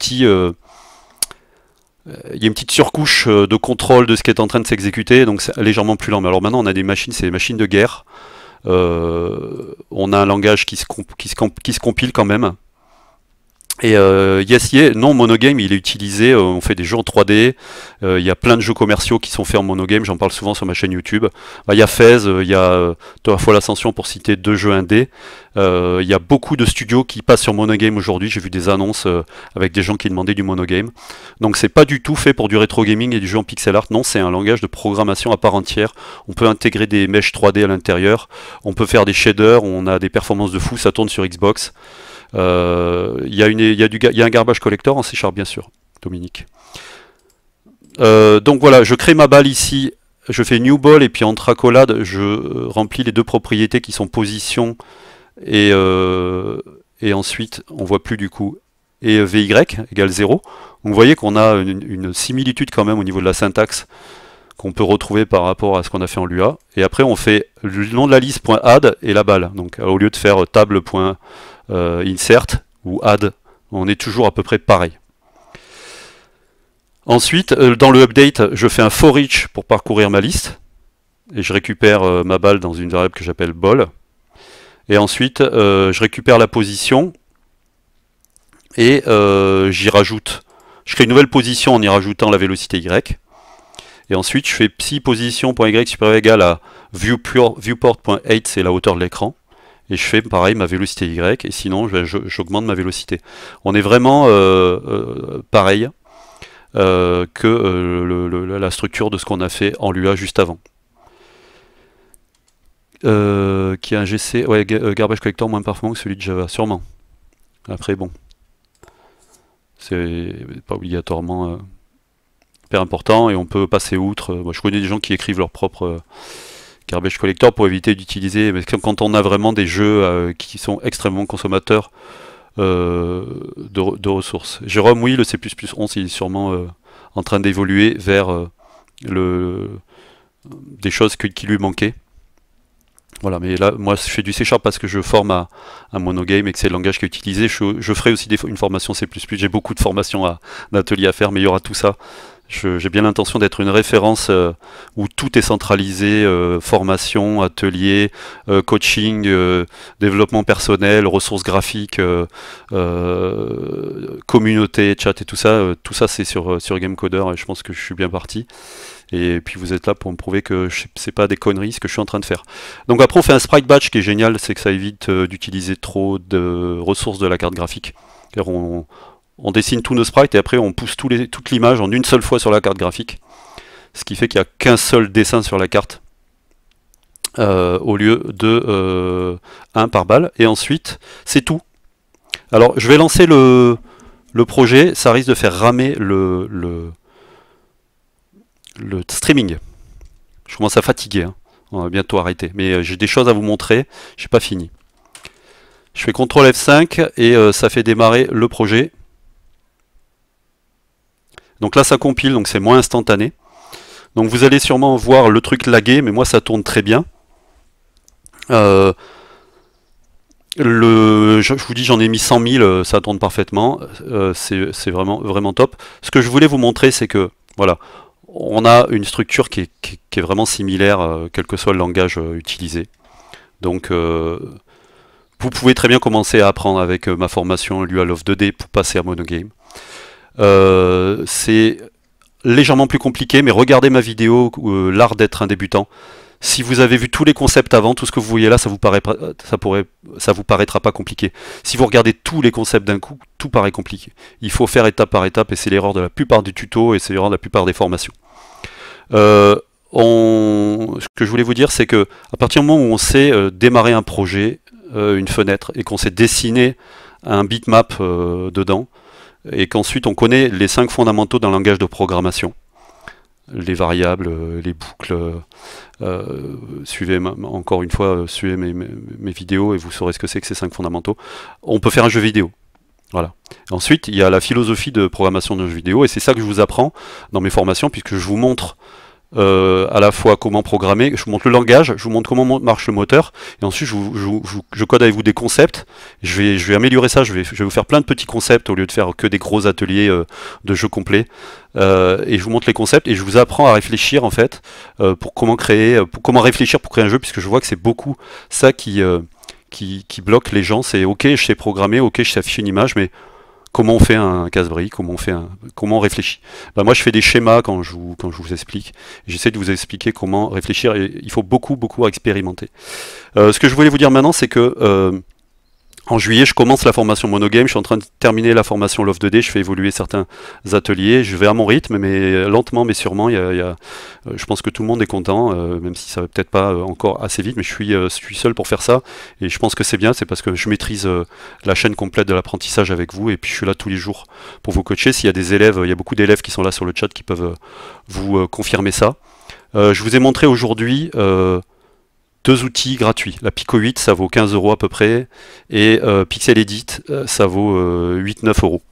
petite surcouche de contrôle de ce qui est en train de s'exécuter, donc c'est légèrement plus lent. Mais alors maintenant, on a des machines, c'est des machines de guerre. on a un langage qui se compile quand même, et euh, Yes non monogame, il est utilisé, euh, on fait des jeux en 3D, euh, il y a plein de jeux commerciaux qui sont faits en monogame, j'en parle souvent sur ma chaîne YouTube. Bah, il y a Fez, euh, il y a Trois fois l'Ascension pour citer deux jeux indés. Il y a beaucoup de studios qui passent sur monogame aujourd'hui, j'ai vu des annonces avec des gens qui demandaient du monogame. Donc c'est pas du tout fait pour du rétro gaming et du jeu en pixel art, non, c'est un langage de programmation à part entière. On peut intégrer des mèches 3D à l'intérieur, on peut faire des shaders, on a des performances de fou, ça tourne sur Xbox. Il euh, y, a un garbage collector en C Sharp, bien sûr, Dominique. Euh, donc voilà, je crée ma balle ici, je fais new ball et puis en tracolade, je euh, remplis les deux propriétés qui sont position et, ensuite on voit plus du coup et VY égale 0. Donc vous voyez qu'on a une, similitude quand même au niveau de la syntaxe qu'on peut retrouver par rapport à ce qu'on a fait en Lua. Et après on fait le nom de la liste .add et la balle. Donc au lieu de faire table. Euh, insert ou add, on est toujours à peu près pareil. Ensuite, euh, dans le update, je fais un for each pour parcourir ma liste, et je récupère euh, ma balle dans une variable que j'appelle ball. Et ensuite, je récupère la position, et j'y rajoute. Je crée une nouvelle position en y rajoutant la vélocité y. Et ensuite, je fais psi position.y supérieur égal à viewport.8, c'est la hauteur de l'écran et je fais pareil ma vélocité Y, et sinon j'augmente ma vélocité. On est vraiment euh, euh, pareil euh, que la structure de ce qu'on a fait en Lua juste avant. qui a un GC, ouais, Garbage Collector moins performant que celui de Java, sûrement. Après, bon, c'est pas obligatoirement hyper important et on peut passer outre. Moi, je connais des gens qui écrivent leur propre Garbage Collector pour éviter d'utiliser, quand on a vraiment des jeux euh, qui sont extrêmement consommateurs euh, de, ressources. Jérôme, oui, le C++11, il est sûrement euh, en train d'évoluer vers le, des choses qui lui manquaient. Voilà, mais là, moi, je fais du C Sharp parce que je forme à, monogame et que c'est le langage qui est utilisé. Je, ferai aussi des, une formation C++. J'ai beaucoup de formations d'ateliers à faire, mais il y aura tout ça j'ai bien l'intention d'être une référence euh, où tout est centralisé, euh, formation, atelier, euh, coaching, développement personnel, ressources graphiques, communauté, chat et tout ça. tout ça c'est sur, sur Gamecoder et je pense que je suis bien parti. Et puis vous êtes là pour me prouver que c'est pas des conneries ce que je suis en train de faire. Donc après on fait un sprite batch qui est génial, c'est que ça évite d'utiliser trop de ressources de la carte graphique. On dessine tous nos sprites et après on pousse toute l'image en une seule fois sur la carte graphique. Ce qui fait qu'il n'y a qu'un seul dessin sur la carte euh, au lieu de euh, un par balle. Et ensuite, c'est tout. Alors je vais lancer le, projet, ça risque de faire ramer le, streaming. Je commence à fatiguer, hein. on va bientôt arrêter. Mais euh, j'ai des choses à vous montrer, j'ai pas fini. Je fais CTRL F5 et ça fait démarrer le projet. Donc là, ça compile, donc c'est moins instantané. Donc vous allez sûrement voir le truc laguer, mais moi ça tourne très bien. Euh, je, vous dis, j'en ai mis 100 000, euh, ça tourne parfaitement. Euh, c'est vraiment, top. Ce que je voulais vous montrer, c'est que, voilà, on a une structure qui est, vraiment similaire, quel que soit le langage utilisé. Donc, vous pouvez très bien commencer à apprendre avec ma formation Lua Love 2D pour passer à Monogame. Euh, c'est légèrement plus compliqué, mais regardez ma vidéo euh, L'art d'être un débutant. Si vous avez vu tous les concepts avant, tout ce que vous voyez là, ça vous, paraît, ça pourrait, ça vous paraîtra pas compliqué. Si vous regardez tous les concepts d'un coup, tout paraît compliqué. Il faut faire étape par étape, et c'est l'erreur de la plupart des tutos, et c'est l'erreur de la plupart des formations. Euh, on... Ce que je voulais vous dire, c'est que à partir du moment où on sait démarrer un projet, une fenêtre, et qu'on sait dessiner un bitmap dedans, et qu'ensuite on connaît les cinq fondamentaux d'un langage de programmation. Les variables, euh, les boucles, euh, euh, suivez encore une fois, suivez mes, vidéos et vous saurez ce que c'est que ces cinq fondamentaux. On peut faire un jeu vidéo. Voilà. Ensuite, il y a la philosophie de programmation d'un jeu vidéo, et c'est ça que je vous apprends dans mes formations, puisque je vous montre euh, à la fois comment programmer, je vous montre le langage, je vous montre comment marche le moteur, et ensuite je, code avec vous des concepts. Je vais, je vais améliorer ça, je vais, vous faire plein de petits concepts au lieu de faire que des gros ateliers euh, de jeux complets. Euh, et je vous montre les concepts et je vous apprends à réfléchir en fait pour comment créer, pour comment réfléchir pour créer un jeu, puisque je vois que c'est beaucoup ça qui, qui, qui bloque les gens. C'est ok, je sais programmer, ok, je sais afficher une image, mais comment on fait un casse-brique, comment on un, comment on réfléchit. Bah, moi, je fais des schémas quand je vous, quand je vous explique. J'essaie de vous expliquer comment réfléchir et il faut beaucoup, beaucoup expérimenter. Euh, ce que je voulais vous dire maintenant, c'est que euh, en juillet, je commence la formation monogame, je suis en train de terminer la formation Love 2D, je fais évoluer certains ateliers, je vais à mon rythme, mais lentement mais sûrement, il y a, euh, je pense que tout le monde est content, euh, même si ça va peut-être pas euh, encore assez vite, mais je suis, je suis seul pour faire ça, et je pense que c'est bien, c'est parce que je maîtrise la chaîne complète de l'apprentissage avec vous, et puis je suis là tous les jours pour vous coacher. S'il y a des élèves, il y a beaucoup d'élèves qui sont là sur le chat qui peuvent vous confirmer ça. je vous ai montré aujourd'hui deux outils gratuits. La Pico 8, ça vaut 15 euros à peu près, et euh, Pixel Edit, euh, ça vaut 8-9 euh, euros.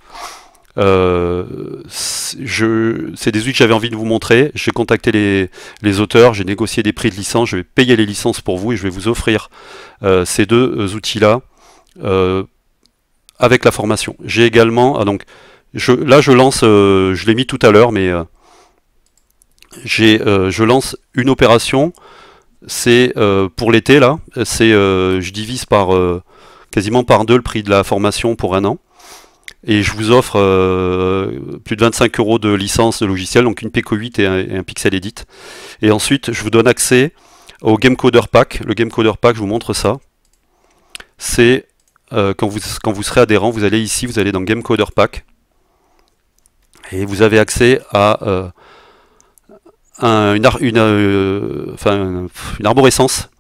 c'est des outils que j'avais envie de vous montrer. J'ai contacté les, auteurs, j'ai négocié des prix de licence, je vais payer les licences pour vous et je vais vous offrir ces deux outils-là avec la formation. J'ai également, ah donc, je, là je lance, je l'ai mis tout à l'heure, mais je lance une opération c'est euh, pour l'été là, c'est euh, je divise par euh, quasiment par deux le prix de la formation pour un an. Et je vous offre plus de 25 euros de licence de logiciel, donc une Pico 8 et un, Pixel Edit. Et ensuite, je vous donne accès au Game Coder Pack. Le Game Coder Pack, je vous montre ça. C'est quand, vous, quand vous serez adhérent, vous allez ici, vous allez dans Game Coder Pack. Et vous avez accès à euh, une arborescence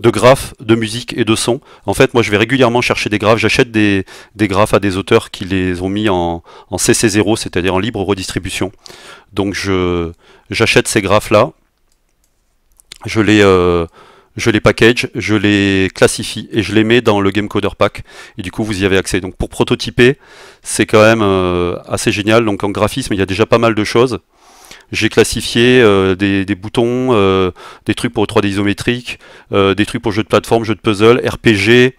de graphes, de musique et de son. En fait, moi, je vais régulièrement chercher des graphes. J'achète des, graphes à des auteurs qui les ont mis en, en CC0, c'est-à-dire en libre redistribution. Donc, j'achète ces graphes-là, je les euh, je les package, je les classifie et je les mets dans le Game Coder Pack. Et du coup, vous y avez accès. Donc, pour prototyper, c'est quand même euh, assez génial. Donc, en graphisme, il y a déjà pas mal de choses. J'ai classifié euh, des, boutons, euh, des trucs pour 3D isométrique, euh, des trucs pour jeux de plateforme, jeux de puzzle, RPG,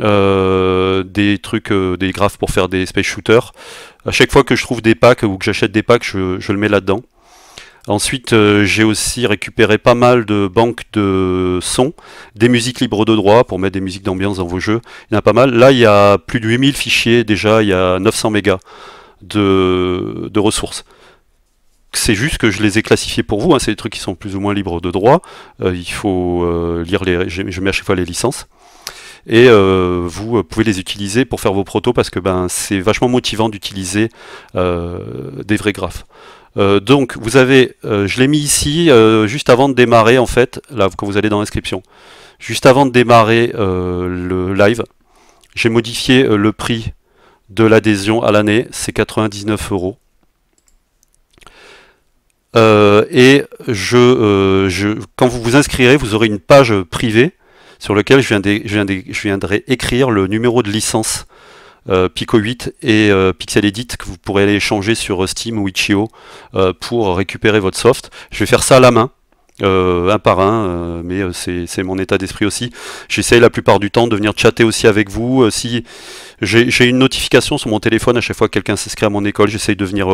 des trucs, des graphes pour faire des space shooters. À chaque fois que je trouve des packs ou que j'achète des packs, je, le mets là-dedans. Ensuite, j'ai aussi récupéré pas mal de banques de sons, des musiques libres de droit pour mettre des musiques d'ambiance dans vos jeux. Il y en a pas mal. Là, il y a plus de 8000 fichiers déjà, il y a 900 mégas de ressources c'est juste que je les ai classifiés pour vous, hein, c'est des trucs qui sont plus ou moins libres de droit, euh, il faut euh, lire les... Je, mets à chaque fois les licences, et euh, vous pouvez les utiliser pour faire vos protos parce que ben, c'est vachement motivant d'utiliser des vrais graphes. donc vous avez, je l'ai mis ici juste avant de démarrer en fait, là quand vous allez dans l'inscription, juste avant de démarrer le live, j'ai modifié le prix de l'adhésion à l'année, c'est 99 euros. Euh, et je, euh, je, quand vous vous inscrirez, vous aurez une page privée sur laquelle je, viendrai écrire le numéro de licence euh, Pico 8 et Pixel Edit que vous pourrez aller changer sur Steam ou Itch.io pour récupérer votre soft. Je vais faire ça à la main. Euh, un par un, euh, mais euh, c'est mon état d'esprit aussi. J'essaye la plupart du temps de venir chatter aussi avec vous. si j'ai une notification sur mon téléphone à chaque fois que quelqu'un s'inscrit à mon école, j'essaye de venir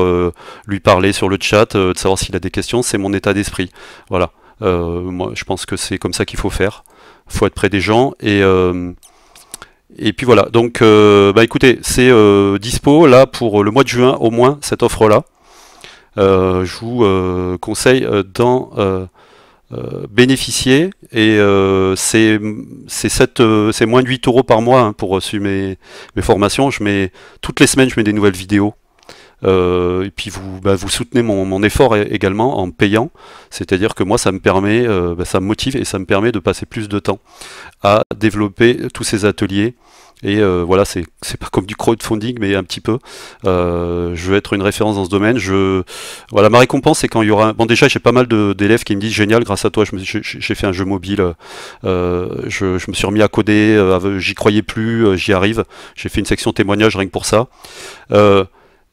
lui parler sur le chat, de savoir s'il a des questions. C'est mon état d'esprit. Voilà. moi, je pense que c'est comme ça qu'il faut faire. Il faut être près des gens et puis voilà. Donc, bah écoutez, c'est dispo là pour le mois de juin au moins cette offre là. je vous conseille d'en euh, bénéficier et euh, c'est euh, c'est moins de 8 euros par mois hein, pour mes, mes, formations. Je mets toutes les semaines, je mets des nouvelles vidéos. et puis vous, bah, vous soutenez mon, mon, effort également en payant, c'est-à-dire que moi ça me permet, bah, ça me motive et ça me permet de passer plus de temps à développer tous ces ateliers et euh, voilà, c'est pas comme du crowdfunding, mais un petit peu. Euh, je veux être une référence dans ce domaine. Voilà, ma récompense, c'est quand il y aura. Bon, déjà, j'ai pas mal d'élèves qui me disent génial, grâce à toi, j'ai fait un jeu mobile. Euh, je, me suis remis à coder. J'y croyais plus, j'y arrive. J'ai fait une section témoignage rien que pour ça.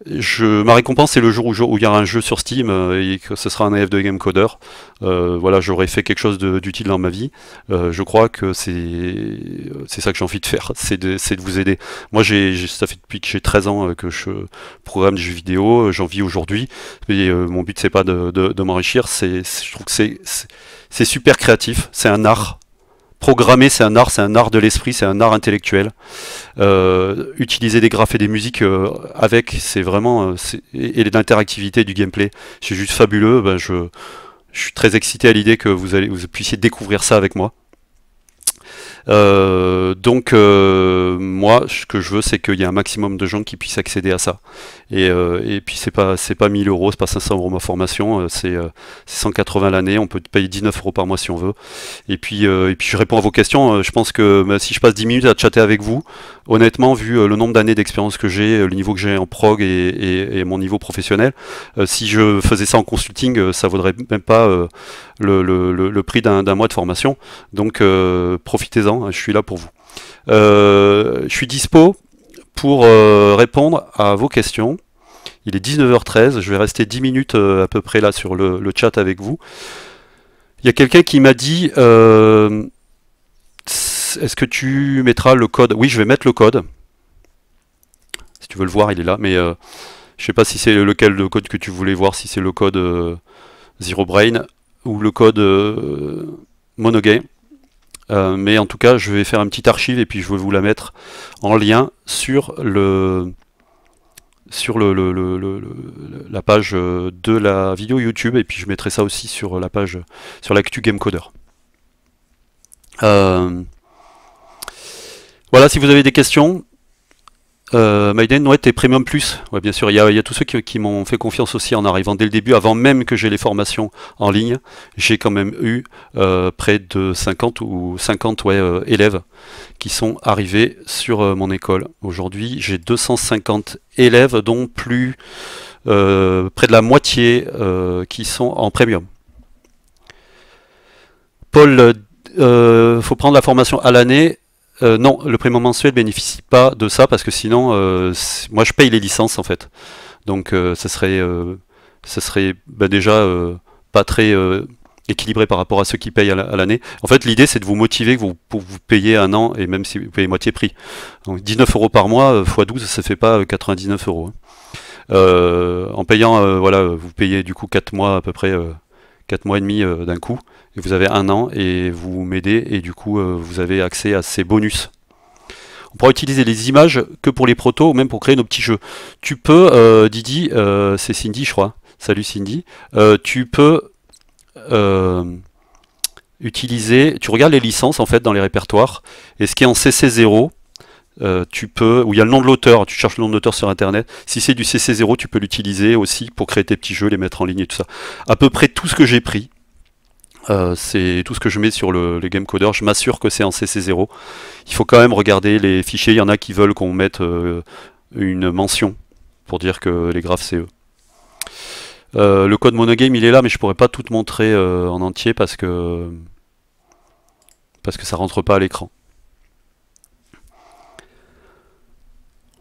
Ma récompense c'est le jour où, il y aura un jeu sur Steam euh, et que ce sera un AF de Game Coder. Euh, voilà, j'aurai fait quelque chose d'utile dans ma vie. Euh, je crois que c'est ça que j'ai envie de faire, c'est de, vous aider. Moi, j'ai ça fait depuis que j'ai 13 ans que je programme des jeux vidéo, j'en vis aujourd'hui. Mon but c'est pas de, de, m'enrichir, je trouve que c'est super créatif, c'est un art Programmer, c'est un art, c'est un art de l'esprit, c'est un art intellectuel. Euh, utiliser des graphes et des musiques euh, avec, c'est vraiment euh, et, l'interactivité du gameplay, c'est juste fabuleux. Ben, je, je suis très excité à l'idée que vous allez vous puissiez découvrir ça avec moi. Euh, donc euh, moi, ce que je veux, c'est qu'il y ait un maximum de gens qui puissent accéder à ça. Et, euh, et puis c'est pas c'est pas 1000 euros, c'est pas 500 euros ma formation, c'est 180 l'année. On peut payer 19 euros par mois si on veut. Et puis et puis je réponds à vos questions. Je pense que bah, si je passe 10 minutes à chatter avec vous, honnêtement, vu le nombre d'années d'expérience que j'ai, le niveau que j'ai en prog et, mon niveau professionnel, si je faisais ça en consulting, ça vaudrait même pas le, prix d'un mois de formation. Donc profitez-en Hein, je suis là pour vous. Euh, je suis dispo pour euh, répondre à vos questions. Il est 19h13, je vais rester 10 minutes euh, à peu près là sur le, chat avec vous. Il y a quelqu'un qui m'a dit Est-ce que tu mettras le code? Oui, je vais mettre le code. Si tu veux le voir, il est là, mais je ne sais pas si c'est lequel de code que tu voulais voir, si c'est le code Zero Brain ou le code Monogay. Euh, mais en tout cas, je vais faire une petite archive et puis je vais vous la mettre en lien sur le sur le, la page de la vidéo YouTube et puis je mettrai ça aussi sur la page sur l'actu Gamecoder. Euh, voilà, si vous avez des questions, euh, Maiden, ouais, t'es Premium Plus. Ouais, bien sûr, il y a, tous ceux qui, m'ont fait confiance aussi en arrivant dès le début, avant même que j'ai les formations en ligne. J'ai quand même eu euh, près de 50 ou 50 ouais, euh, élèves qui sont arrivés sur euh, mon école. Aujourd'hui, j'ai 250 élèves, dont plus près de la moitié qui sont en Premium. Paul, faut prendre la formation à l'année euh, non, le prix mensuel bénéficie pas de ça parce que sinon, euh, moi je paye les licences en fait. Donc euh, ça serait, ça serait bah, déjà pas très équilibré par rapport à ceux qui payent à l'année. En fait, l'idée c'est de vous motiver vous, pour vous payer un an et même si vous payez moitié prix. Donc 19 euros par mois x 12, ça fait pas 99 euros. Hein. en payant, voilà, vous payez du coup 4 mois à peu près 4 mois et demi euh, d'un coup, et vous avez un an et vous m'aidez et du coup euh, vous avez accès à ces bonus. On pourra utiliser les images que pour les protos ou même pour créer nos petits jeux. Tu peux, euh, Didi, c'est Cindy je crois, salut Cindy, tu peux utiliser, tu regardes les licences en fait dans les répertoires, et ce qui est en CC0, euh, tu peux, où il y a le nom de l'auteur, tu cherches le nom de l'auteur sur internet. Si c'est du CC0, tu peux l'utiliser aussi pour créer tes petits jeux, les mettre en ligne et tout ça. À peu près tout ce que j'ai pris, euh, c'est tout ce que je mets sur le, game coder. Je m'assure que c'est en CC0. Il faut quand même regarder les fichiers. Il y en a qui veulent qu'on mette euh, une mention pour dire que les graphes c'est eux. le code monogame il est là, mais je pourrais pas tout montrer en entier parce que parce que ça rentre pas à l'écran.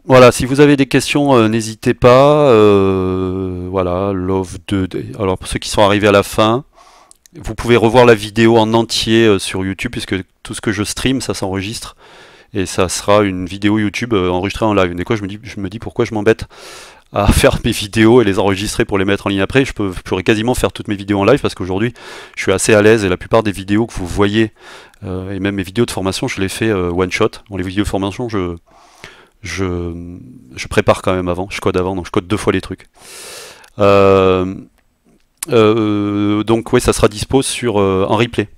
Voilà, si vous avez des questions, euh, n'hésitez pas. Euh, voilà, Love 2. Alors pour ceux qui sont arrivés à la fin, vous pouvez revoir la vidéo en entier euh, sur YouTube, puisque tout ce que je stream, ça s'enregistre. Et ça sera une vidéo YouTube enregistrée en live. Et quoi, je me dis, je me dis pourquoi je m'embête à faire mes vidéos et les enregistrer pour les mettre en ligne après. Je, peux, pourrais quasiment faire toutes mes vidéos en live parce qu'aujourd'hui, je suis assez à l'aise et la plupart des vidéos que vous voyez, et même mes vidéos de formation, je les fais one shot. Dans les vidéos de formation, je je, prépare quand même avant, je code avant, donc je code deux fois les trucs. Euh, euh, donc oui, ça sera dispo sur euh, en replay.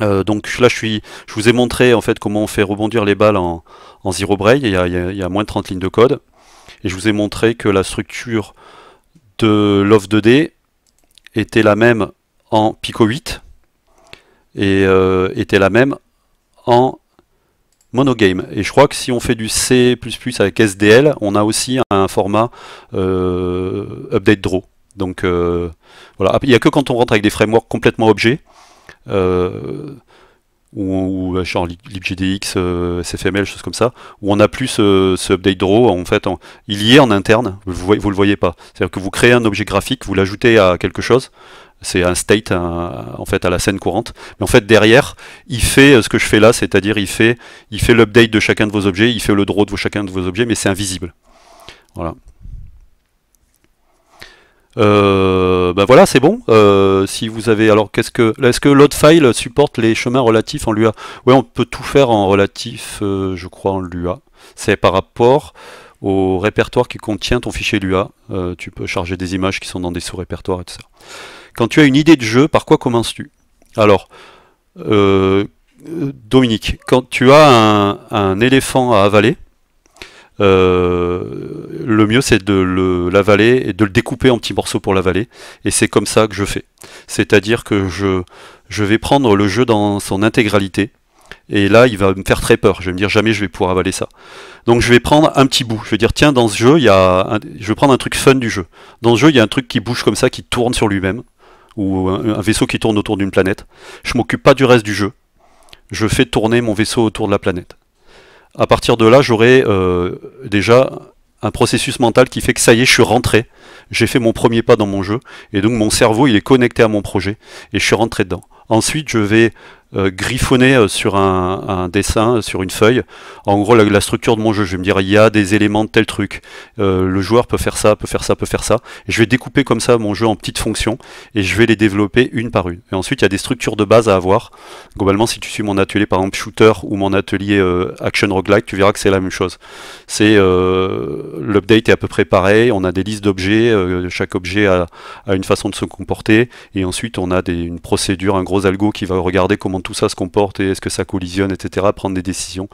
donc là, je suis, je vous ai montré en fait comment on fait rebondir les balles en, zero braille. Il y, a, il y, a, moins de 30 lignes de code, et je vous ai montré que la structure de l'off 2D était la même en Pico 8 et était la même en monogame. Et je crois que si on fait du C++ avec SDL, on a aussi un format euh, update draw. Donc euh, voilà, il n'y a que quand on rentre avec des frameworks complètement objets. Euh, ou, genre libgdx, SFML, choses comme ça, où on a plus ce update draw, en fait, il y est en interne, vous, vous le voyez pas. C'est-à-dire que vous créez un objet graphique, vous l'ajoutez à quelque chose, c'est un state en fait à la scène courante. Mais en fait derrière, il fait euh, ce que je fais là, c'est-à-dire il fait, il fait l'update de chacun de vos objets, il fait le draw de chacun de vos objets, mais c'est invisible. Voilà. Ben voilà, c'est bon. Euh, si vous avez, alors qu'est-ce que, est-ce que file supporte les chemins relatifs en Lua? Oui, on peut tout faire en relatif, je crois en Lua. C'est par rapport au répertoire qui contient ton fichier Lua. tu peux charger des images qui sont dans des sous-répertoires, etc. Quand tu as une idée de jeu, par quoi commences-tu? Alors, euh, Dominique, quand tu as un, éléphant à avaler, euh, le mieux c'est de l'avaler et de le découper en petits morceaux pour l'avaler. Et c'est comme ça que je fais. C'est-à-dire que je, vais prendre le jeu dans son intégralité. Et là, il va me faire très peur. Je vais me dire jamais je vais pouvoir avaler ça. Donc je vais prendre un petit bout. Je vais dire tiens dans ce jeu, il y a je vais prendre un truc fun du jeu. Dans ce jeu, il y a un truc qui bouge comme ça, qui tourne sur lui-même ou un, vaisseau qui tourne autour d'une planète. Je m'occupe pas du reste du jeu. Je fais tourner mon vaisseau autour de la planète. À partir de là, j'aurai euh, déjà un processus mental qui fait que ça y est, je suis rentré. J'ai fait mon premier pas dans mon jeu. Et donc mon cerveau, il est connecté à mon projet. Et je suis rentré dedans. Ensuite, je vais euh, griffonner euh, sur un, dessin, euh, sur une feuille. En gros, la, structure de mon jeu, je vais me dire, il y a des éléments de tel truc. le joueur peut faire ça, peut faire ça, peut faire ça. Je vais découper comme ça mon jeu en petites fonctions et je vais les développer une par une. Et ensuite, il y a des structures de base à avoir. Globalement, si tu suis mon atelier, par exemple, shooter ou mon atelier action roguelike, tu verras que c'est la même chose. C'est l'update est à peu près pareil. On a des listes d'objets. chaque objet a, une façon de se comporter. Et ensuite, on a une procédure, un gros algo qui va regarder comment tout ça se comporte et est-ce que ça collisionne, etc. Prendre des décisions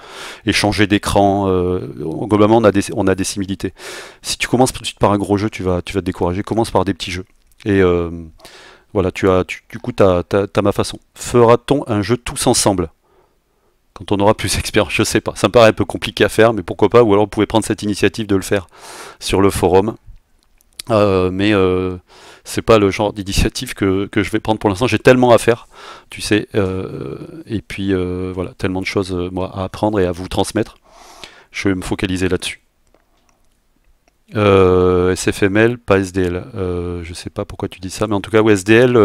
et changer d'écran. Euh, globalement, on a, des, on a des similitudes. Si tu commences tout de suite par un gros jeu, tu vas, tu vas te décourager. Commence par des petits jeux. Et euh, voilà, tu as, du coup, tu as, ma façon. Fera-t-on un jeu tous ensemble? Quand on aura plus d'expérience, je sais pas. Ça me paraît un peu compliqué à faire, mais pourquoi pas. Ou alors, vous pouvez prendre cette initiative de le faire sur le forum. Euh, mais c'est pas le genre d'initiative que, je vais prendre pour l'instant. J'ai tellement à faire, tu sais, euh, et puis euh, voilà, tellement de choses euh, moi, à apprendre et à vous transmettre. Je vais me focaliser là-dessus. SFML, pas SDL. je sais pas pourquoi tu dis ça, mais en tout cas, ou SDL.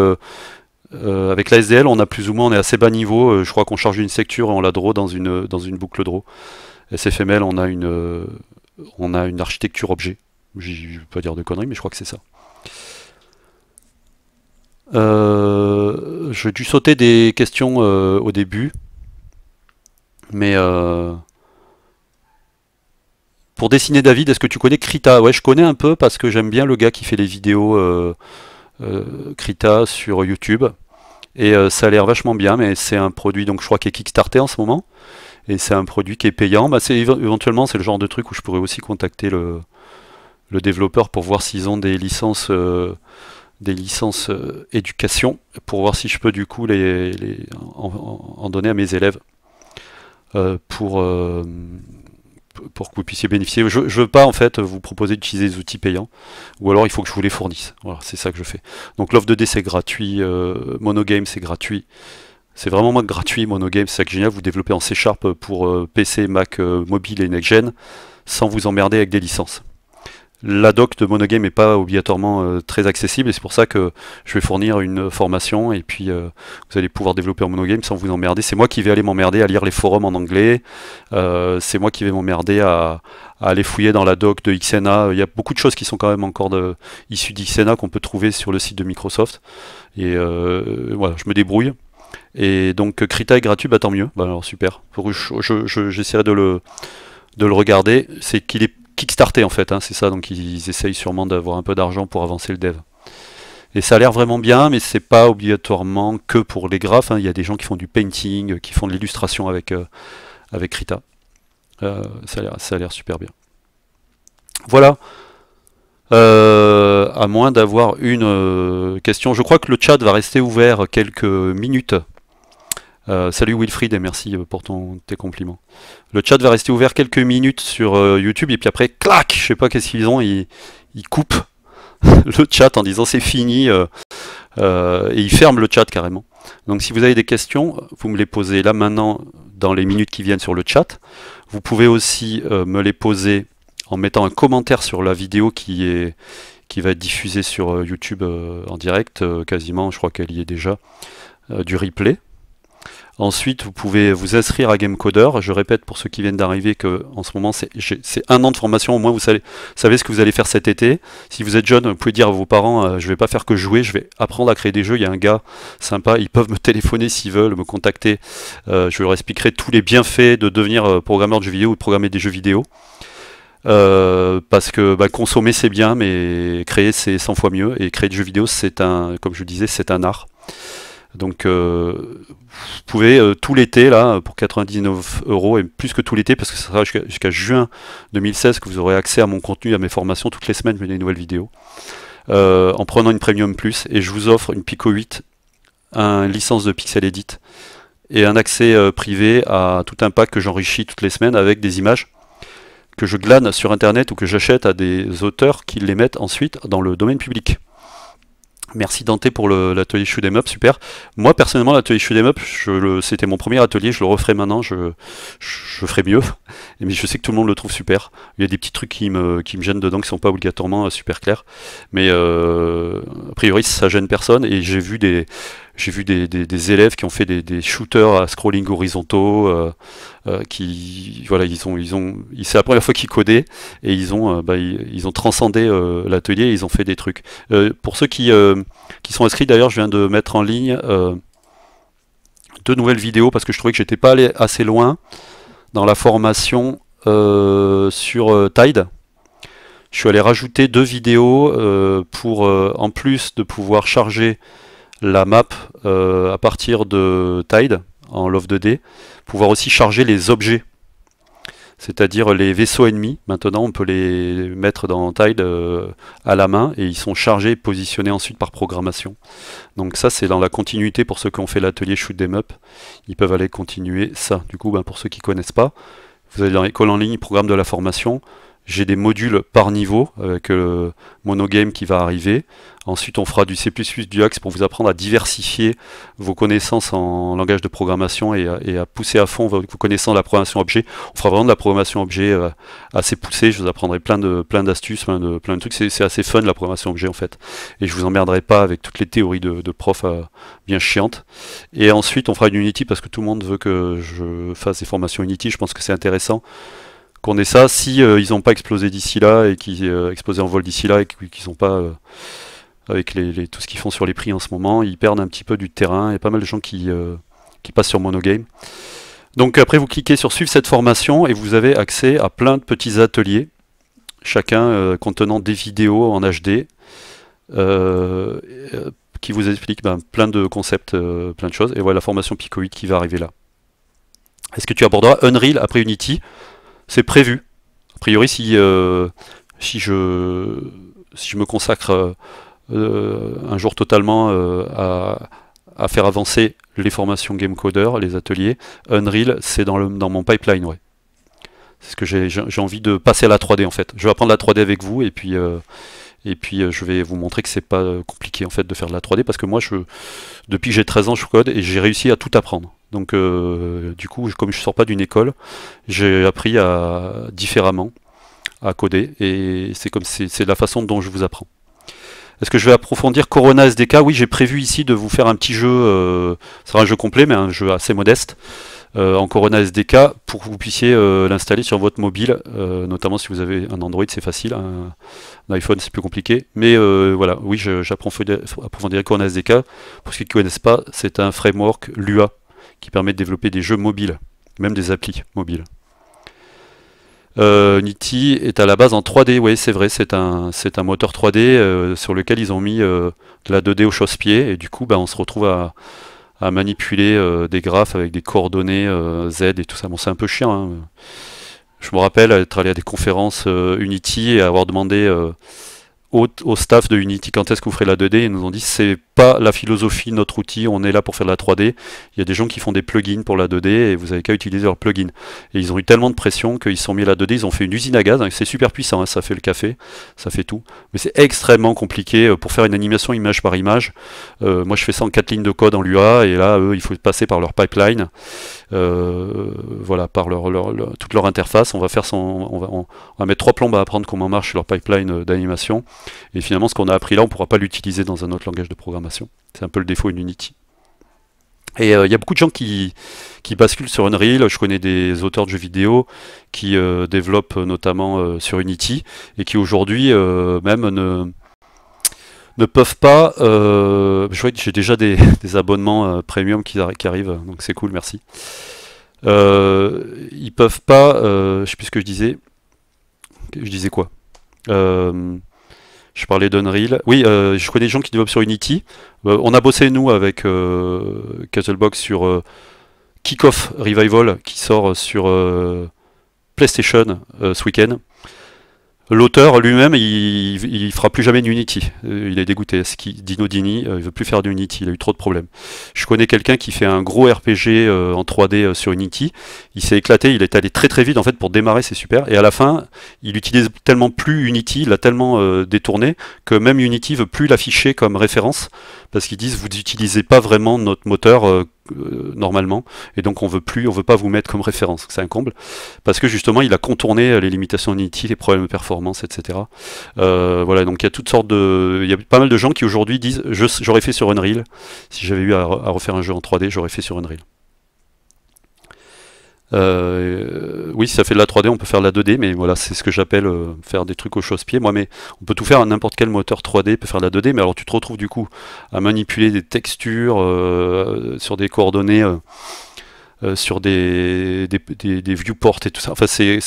avec la SDL, on a plus ou moins, on est assez bas niveau. je crois qu'on charge une secture et on la draw dans une, dans une boucle draw. SFML, on a une, on a une architecture objet. Je ne vais pas dire de conneries, mais je crois que c'est ça. Euh, J'ai dû sauter des questions euh, au début. Mais euh, pour dessiner David, est-ce que tu connais Krita? Ouais, je connais un peu parce que j'aime bien le gars qui fait les vidéos Krita sur YouTube. Et ça a l'air vachement bien, mais c'est un produit, donc je crois, qui est Kickstarter en ce moment. Et c'est un produit qui est payant. Bah, éventuellement, c'est le genre de truc où je pourrais aussi contacter le développeur pour voir s'ils ont des licences des licences euh, éducation pour voir si je peux du coup les, en, donner à mes élèves euh, pour, euh, pour que vous puissiez bénéficier. Je ne veux pas en fait vous proposer d'utiliser des outils payants ou alors il faut que je vous les fournisse. Voilà, c'est ça que je fais. Donc l'offre 2D c'est gratuit, Monogame c'est gratuit. C'est vraiment gratuit, Monogame, c'est ça que génial, vous développez en C Sharp pour PC, Mac, mobile et next-gen sans vous emmerder avec des licences la doc de Monogame n'est pas obligatoirement euh, très accessible et c'est pour ça que je vais fournir une formation et puis euh, vous allez pouvoir développer en Monogame sans vous emmerder. C'est moi qui vais aller m'emmerder à lire les forums en anglais, euh, c'est moi qui vais m'emmerder à, aller fouiller dans la doc de XNA. Il y a beaucoup de choses qui sont quand même encore de, issues d'XNA qu'on peut trouver sur le site de Microsoft. Et voilà, je me débrouille. Et donc Krita est gratuit, bah tant mieux. Bah, alors super. J'essaierai de de le regarder. C'est qu'il est kickstarter en fait, hein, c'est ça, donc ils, essayent sûrement d'avoir un peu d'argent pour avancer le dev. Et ça a l'air vraiment bien, mais c'est pas obligatoirement que pour les graphes, hein. il y a des gens qui font du painting, qui font de l'illustration avec, euh, avec Krita. Euh, ça a l'air super bien. Voilà. Euh, à moins d'avoir une question. Je crois que le chat va rester ouvert quelques minutes euh, salut Wilfried et merci euh, pour tes compliments. Le chat va rester ouvert quelques minutes sur euh, YouTube et puis après, clac, je sais pas qu'est-ce qu'ils ont, ils, coupent. le chat en disant c'est fini et il ferme le chat carrément. Donc si vous avez des questions, vous me les posez là maintenant dans les minutes qui viennent sur le chat. Vous pouvez aussi me les poser en mettant un commentaire sur la vidéo qui est qui va être diffusée sur YouTube en direct, quasiment, je crois qu'elle y est déjà, du replay. Ensuite, vous pouvez vous inscrire à GameCoder. Je répète pour ceux qui viennent d'arriver que en ce moment, c'est un an de formation. Au moins, vous savez, ce que vous allez faire cet été. Si vous êtes jeune, vous pouvez dire à vos parents euh, Je ne vais pas faire que jouer, je vais apprendre à créer des jeux. Il y a un gars sympa, ils peuvent me téléphoner s'ils veulent, me contacter. Euh, je leur expliquerai tous les bienfaits de devenir euh, programmeur de jeux vidéo ou de programmer des jeux vidéo. parce que bah, consommer c'est bien, mais créer c'est 100 fois mieux. Et créer des jeux vidéo, c'est un, comme je disais, c'est un art. Donc euh, vous pouvez euh, tout l'été là pour 99 euros et plus que tout l'été parce que ce sera jusqu'à juin 2016 que vous aurez accès à mon contenu, à mes formations toutes les semaines, je mets des nouvelles vidéos. Euh, en prenant une Premium Plus et je vous offre une Pico 8, un licence de Pixel Edit et un accès privé à tout un pack que j'enrichis toutes les semaines avec des images que je glane sur internet ou que j'achète à des auteurs qui les mettent ensuite dans le domaine public. Merci Dante pour l'atelier Shoot Up, super. Moi personnellement l'atelier Shoot Up, c'était mon premier atelier, je le referai maintenant, je, je, ferai mieux. Mais je sais que tout le monde le trouve super. Il y a des petits trucs qui me, qui me gênent dedans qui sont pas obligatoirement euh, super clairs. Mais euh, a priori ça gêne personne et j'ai vu des j'ai vu des, élèves qui ont fait des, shooters à scrolling horizontaux, euh, euh, qui voilà, ils ont, ils ont, c'est la première fois qu'ils codaient et ils ont, euh, bah, ils, ont transcendé l'atelier, ils ont fait des trucs. pour ceux qui, qui sont inscrits, d'ailleurs, je viens de mettre en ligne deux nouvelles vidéos parce que je trouvais que j'étais pas allé assez loin dans la formation sur Tide. Je suis allé rajouter deux vidéos pour, en plus de pouvoir charger la map euh, à partir de Tide en Love 2D, pouvoir aussi charger les objets, c'est-à-dire les vaisseaux ennemis. Maintenant, on peut les mettre dans Tide euh, à la main et ils sont chargés et positionnés ensuite par programmation. Donc ça, c'est dans la continuité pour ceux qui ont fait l'atelier Shoot Them Up. Ils peuvent aller continuer ça. Du coup, ben, pour ceux qui ne connaissent pas, vous allez dans l'école en ligne, programme de la formation. J'ai des modules par niveau avec le euh, monogame qui va arriver. Ensuite, on fera du C++, du Axe pour vous apprendre à diversifier vos connaissances en langage de programmation et à, pousser à fond vos, connaissances de la programmation objet. On fera vraiment de la programmation objet euh, assez poussée. Je vous apprendrai plein de plein d'astuces, plein de, plein de trucs. C'est assez fun la programmation objet en fait. Et je vous emmerderai pas avec toutes les théories de, de prof euh, bien chiantes. Et ensuite, on fera du Unity parce que tout le monde veut que je fasse des formations Unity. Je pense que c'est intéressant qu'on ait ça. Si euh, ils n'ont pas explosé d'ici là et qu'ils euh, explosé en vol d'ici là et qu'ils n'ont pas euh, avec les, tout ce qu'ils font sur les prix en ce moment, ils perdent un petit peu du terrain. Il y a pas mal de gens qui, qui passent sur Monogame. Donc après vous cliquez sur suivre cette formation et vous avez accès à plein de petits ateliers, chacun contenant des vidéos en HD qui vous expliquent ben, plein de concepts, plein de choses. Et voilà la formation Picoid qui va arriver là. Est-ce que tu aborderas Unreal après Unity? C'est prévu. A priori, si, euh, si, je, me consacre euh, un jour totalement euh, à, faire avancer les formations Game Coder, les ateliers, Unreal, c'est dans, mon pipeline. C'est ce que j'ai envie de passer à la 3D en fait. Je vais apprendre la 3D avec vous et puis et puis je vais vous montrer que c'est pas compliqué en fait de faire de la 3D parce que moi je depuis que j'ai 13 ans je code et j'ai réussi à tout apprendre. Donc euh, du coup, comme je sors pas d'une école, j'ai appris à, différemment à coder et c'est comme c'est la façon dont je vous apprends. Est-ce que je vais approfondir Corona SDK Oui, j'ai prévu ici de vous faire un petit jeu, euh, ce sera un jeu complet, mais un jeu assez modeste, euh, en Corona SDK, pour que vous puissiez l'installer sur votre mobile, notamment si vous avez un Android, c'est facile, un, iPhone c'est plus compliqué, mais voilà, oui, j'approfondirai Corona SDK. Pour ceux qui ne connaissent pas, c'est un framework Lua qui permet de développer des jeux mobiles, même des applis mobiles. Euh, Niti est à la base en 3D, oui c'est vrai, c'est un, un moteur 3D euh, sur lequel ils ont mis euh, de la 2D au chausse-pied, et du coup bah, on se retrouve à, manipuler des graphes avec des coordonnées Z et tout ça. Bon c'est un peu chiant, hein. je me rappelle être allé à des conférences Unity et avoir demandé au, staff de Unity quand est-ce que vous ferez la 2D. Ils nous ont dit c'est pas la philosophie notre outil, on est là pour faire de la 3D. Il y a des gens qui font des plugins pour la 2D et vous avez qu'à utiliser leurs plugins. Et ils ont eu tellement de pression qu'ils se sont mis à la 2D, ils ont fait une usine à gaz, c'est super puissant, hein, ça fait le café, ça fait tout. Mais c'est extrêmement compliqué euh, pour faire une animation image par image. Euh, moi je fais ça en 4 lignes de code en Lua et là eux il faut passer par leur pipeline. Euh, par toute leur interface. On va, faire on va, mettre trois plombes à apprendre comment marche leur pipeline d'animation. Et finalement, ce qu'on a appris là, on ne pourra pas l'utiliser dans un autre langage de programmation. C'est un peu le défaut Unity. Et euh, il y a beaucoup de gens qui, basculent sur Unreal. Je connais des auteurs de jeux vidéo qui euh, développent notamment sur Unity et qui aujourd'hui même ne, ne peuvent pas. je vois que j'ai déjà des, abonnements premium qui, qui, arrivent, donc c'est cool, merci. ils peuvent pas. je sais plus ce que je disais. Je disais quoi? Je parlais d'Unreal. Oui, euh, je connais des gens qui développent sur Unity. Euh, on a bossé, nous, avec euh, Castlebox sur Kickoff Revival, qui sort sur PlayStation ce week-end. L'auteur lui-même, il, il fera plus jamais d'Unity. Il est dégoûté. Dino Dini, il veut plus faire d'Unity. Il a eu trop de problèmes. Je connais quelqu'un qui fait un gros RPG en 3D sur Unity. Il s'est éclaté. Il est allé très très vite en fait pour démarrer. C'est super. Et à la fin, il utilise tellement plus Unity, il l'a tellement détourné que même Unity veut plus l'afficher comme référence parce qu'ils disent vous n'utilisez pas vraiment notre moteur euh, normalement, et donc on veut plus, on veut pas vous mettre comme référence, c'est un comble, parce que justement il a contourné euh, les limitations Unity, les problèmes de performance, etc. Euh, voilà, donc il y a toutes sortes de, il y a pas mal de gens qui aujourd'hui disent j'aurais fait sur Unreal, si j'avais eu à, à refaire un jeu en 3D, j'aurais fait sur Unreal. Euh, oui, ça fait de la 3D, on peut faire de la 2D, mais voilà, c'est ce que j'appelle euh, faire des trucs au chausse-pied. Moi, mais on peut tout faire, n'importe quel moteur 3D peut faire de la 2D, mais alors tu te retrouves du coup à manipuler des textures euh, sur des coordonnées, sur des, des, viewports et tout ça. Enfin, c'est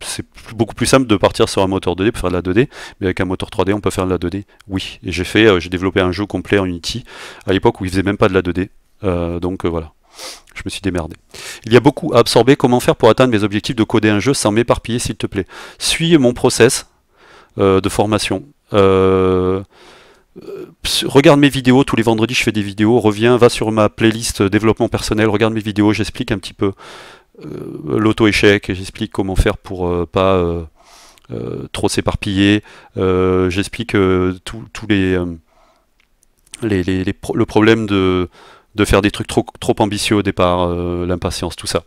c'est beaucoup plus simple de partir sur un moteur 2D pour faire de la 2D, mais avec un moteur 3D, on peut faire de la 2D. Oui, et j'ai fait, j'ai développé un jeu complet en Unity à l'époque où il faisait même pas de la 2D. donc voilà. Je me suis démerdé. Il y a beaucoup à absorber. Comment faire pour atteindre mes objectifs de coder un jeu sans m'éparpiller, s'il te plaît? Suis mon process euh, de formation. Euh, regarde mes vidéos. Tous les vendredis, je fais des vidéos. Reviens, va sur ma playlist développement personnel. Regarde mes vidéos. J'explique un petit peu euh, l'auto-échec. J'explique comment faire pour pas trop s'éparpiller. J'explique tous les, les, le problème de de faire des trucs trop, trop ambitieux au départ, euh, l'impatience, tout ça.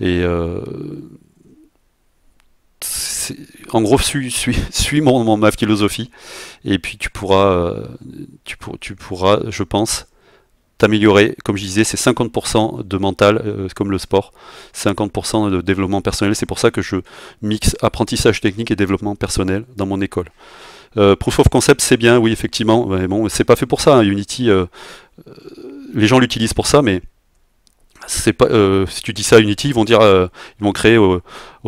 Et euh, en gros, suis, mon, ma philosophie, et puis tu pourras, euh, tu pourras, je pense, t'améliorer. Comme je disais, c'est 50% de mental, comme le sport, 50% de développement personnel. C'est pour ça que je mixe apprentissage technique et développement personnel dans mon école. Proof of concept, c'est bien, oui, effectivement, mais bon, c'est pas fait pour ça. Hein. Unity, les gens l'utilisent pour ça, mais c'est pas euh, si tu dis ça à Unity, ils vont dire, euh, ils vont créer au,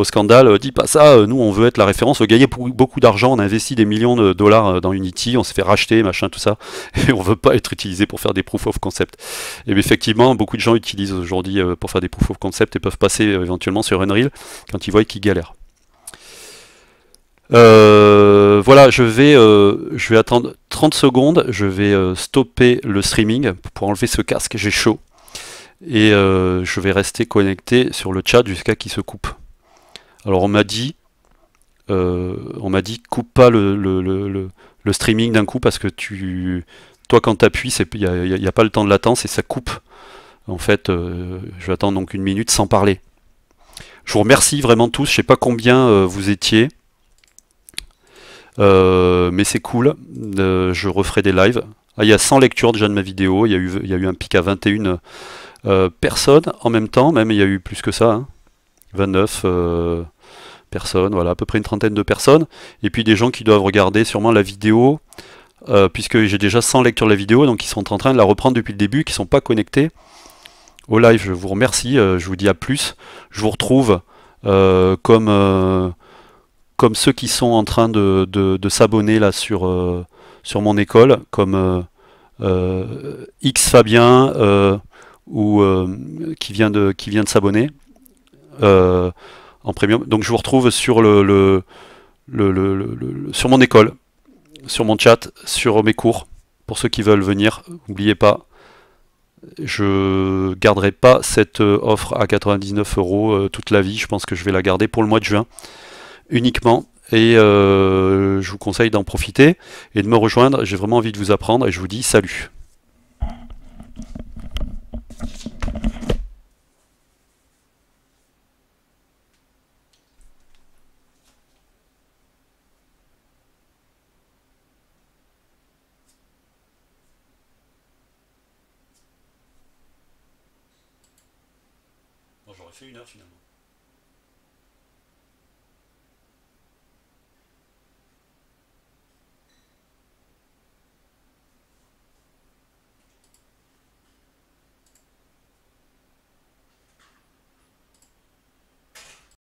scandale, euh, dis pas ça, nous on veut être la référence, on veut gagner beaucoup d'argent, on a investi des millions de dollars dans Unity, on s'est fait racheter, machin, tout ça, et on veut pas être utilisé pour faire des proof of concept. Et effectivement, beaucoup de gens utilisent aujourd'hui pour faire des proof of concept et peuvent passer éventuellement sur Unreal quand ils voient qu'ils galèrent. Voilà, je vais, vais attendre 30 secondes, je vais stopper le streaming pour enlever ce casque, j'ai chaud. Et je vais rester connecté sur le chat jusqu'à qu'il se coupe. Alors on m'a dit, on m'a dit coupe pas le, streaming d'un coup parce que tu, toi quand tu appuies, il n'y a, a, pas le temps de latence et ça coupe. En fait, je vais attendre donc une minute sans parler. Je vous remercie vraiment tous, je sais pas combien vous étiez. Euh, mais c'est cool, euh, je referai des lives. Ah, il y a 100 lectures déjà de ma vidéo, il y a eu, un pic à 21 euh, personnes en même temps, même il y a eu plus que ça, 29 hein. personnes, voilà, à peu près une trentaine de personnes, et puis des gens qui doivent regarder sûrement la vidéo, puisque j'ai déjà 100 lectures de la vidéo, donc ils sont en train de la reprendre depuis le début, qui ne sont pas connectés au live. Je vous remercie, je vous dis à plus, je vous retrouve comme comme ceux qui sont en train de, s'abonner là sur, euh, sur mon école, comme euh, euh, X Fabien ou qui vient de qui vient de s'abonner en premium. Donc je vous retrouve sur le, sur mon école, sur mon chat, sur mes cours. Pour ceux qui veulent venir, n'oubliez pas, je garderai pas cette offre à 99 euros toute la vie. Je pense que je vais la garder pour le mois de juin uniquement. Et euh, je vous conseille d'en profiter et de me rejoindre. J'ai vraiment envie de vous apprendre et je vous dis salut.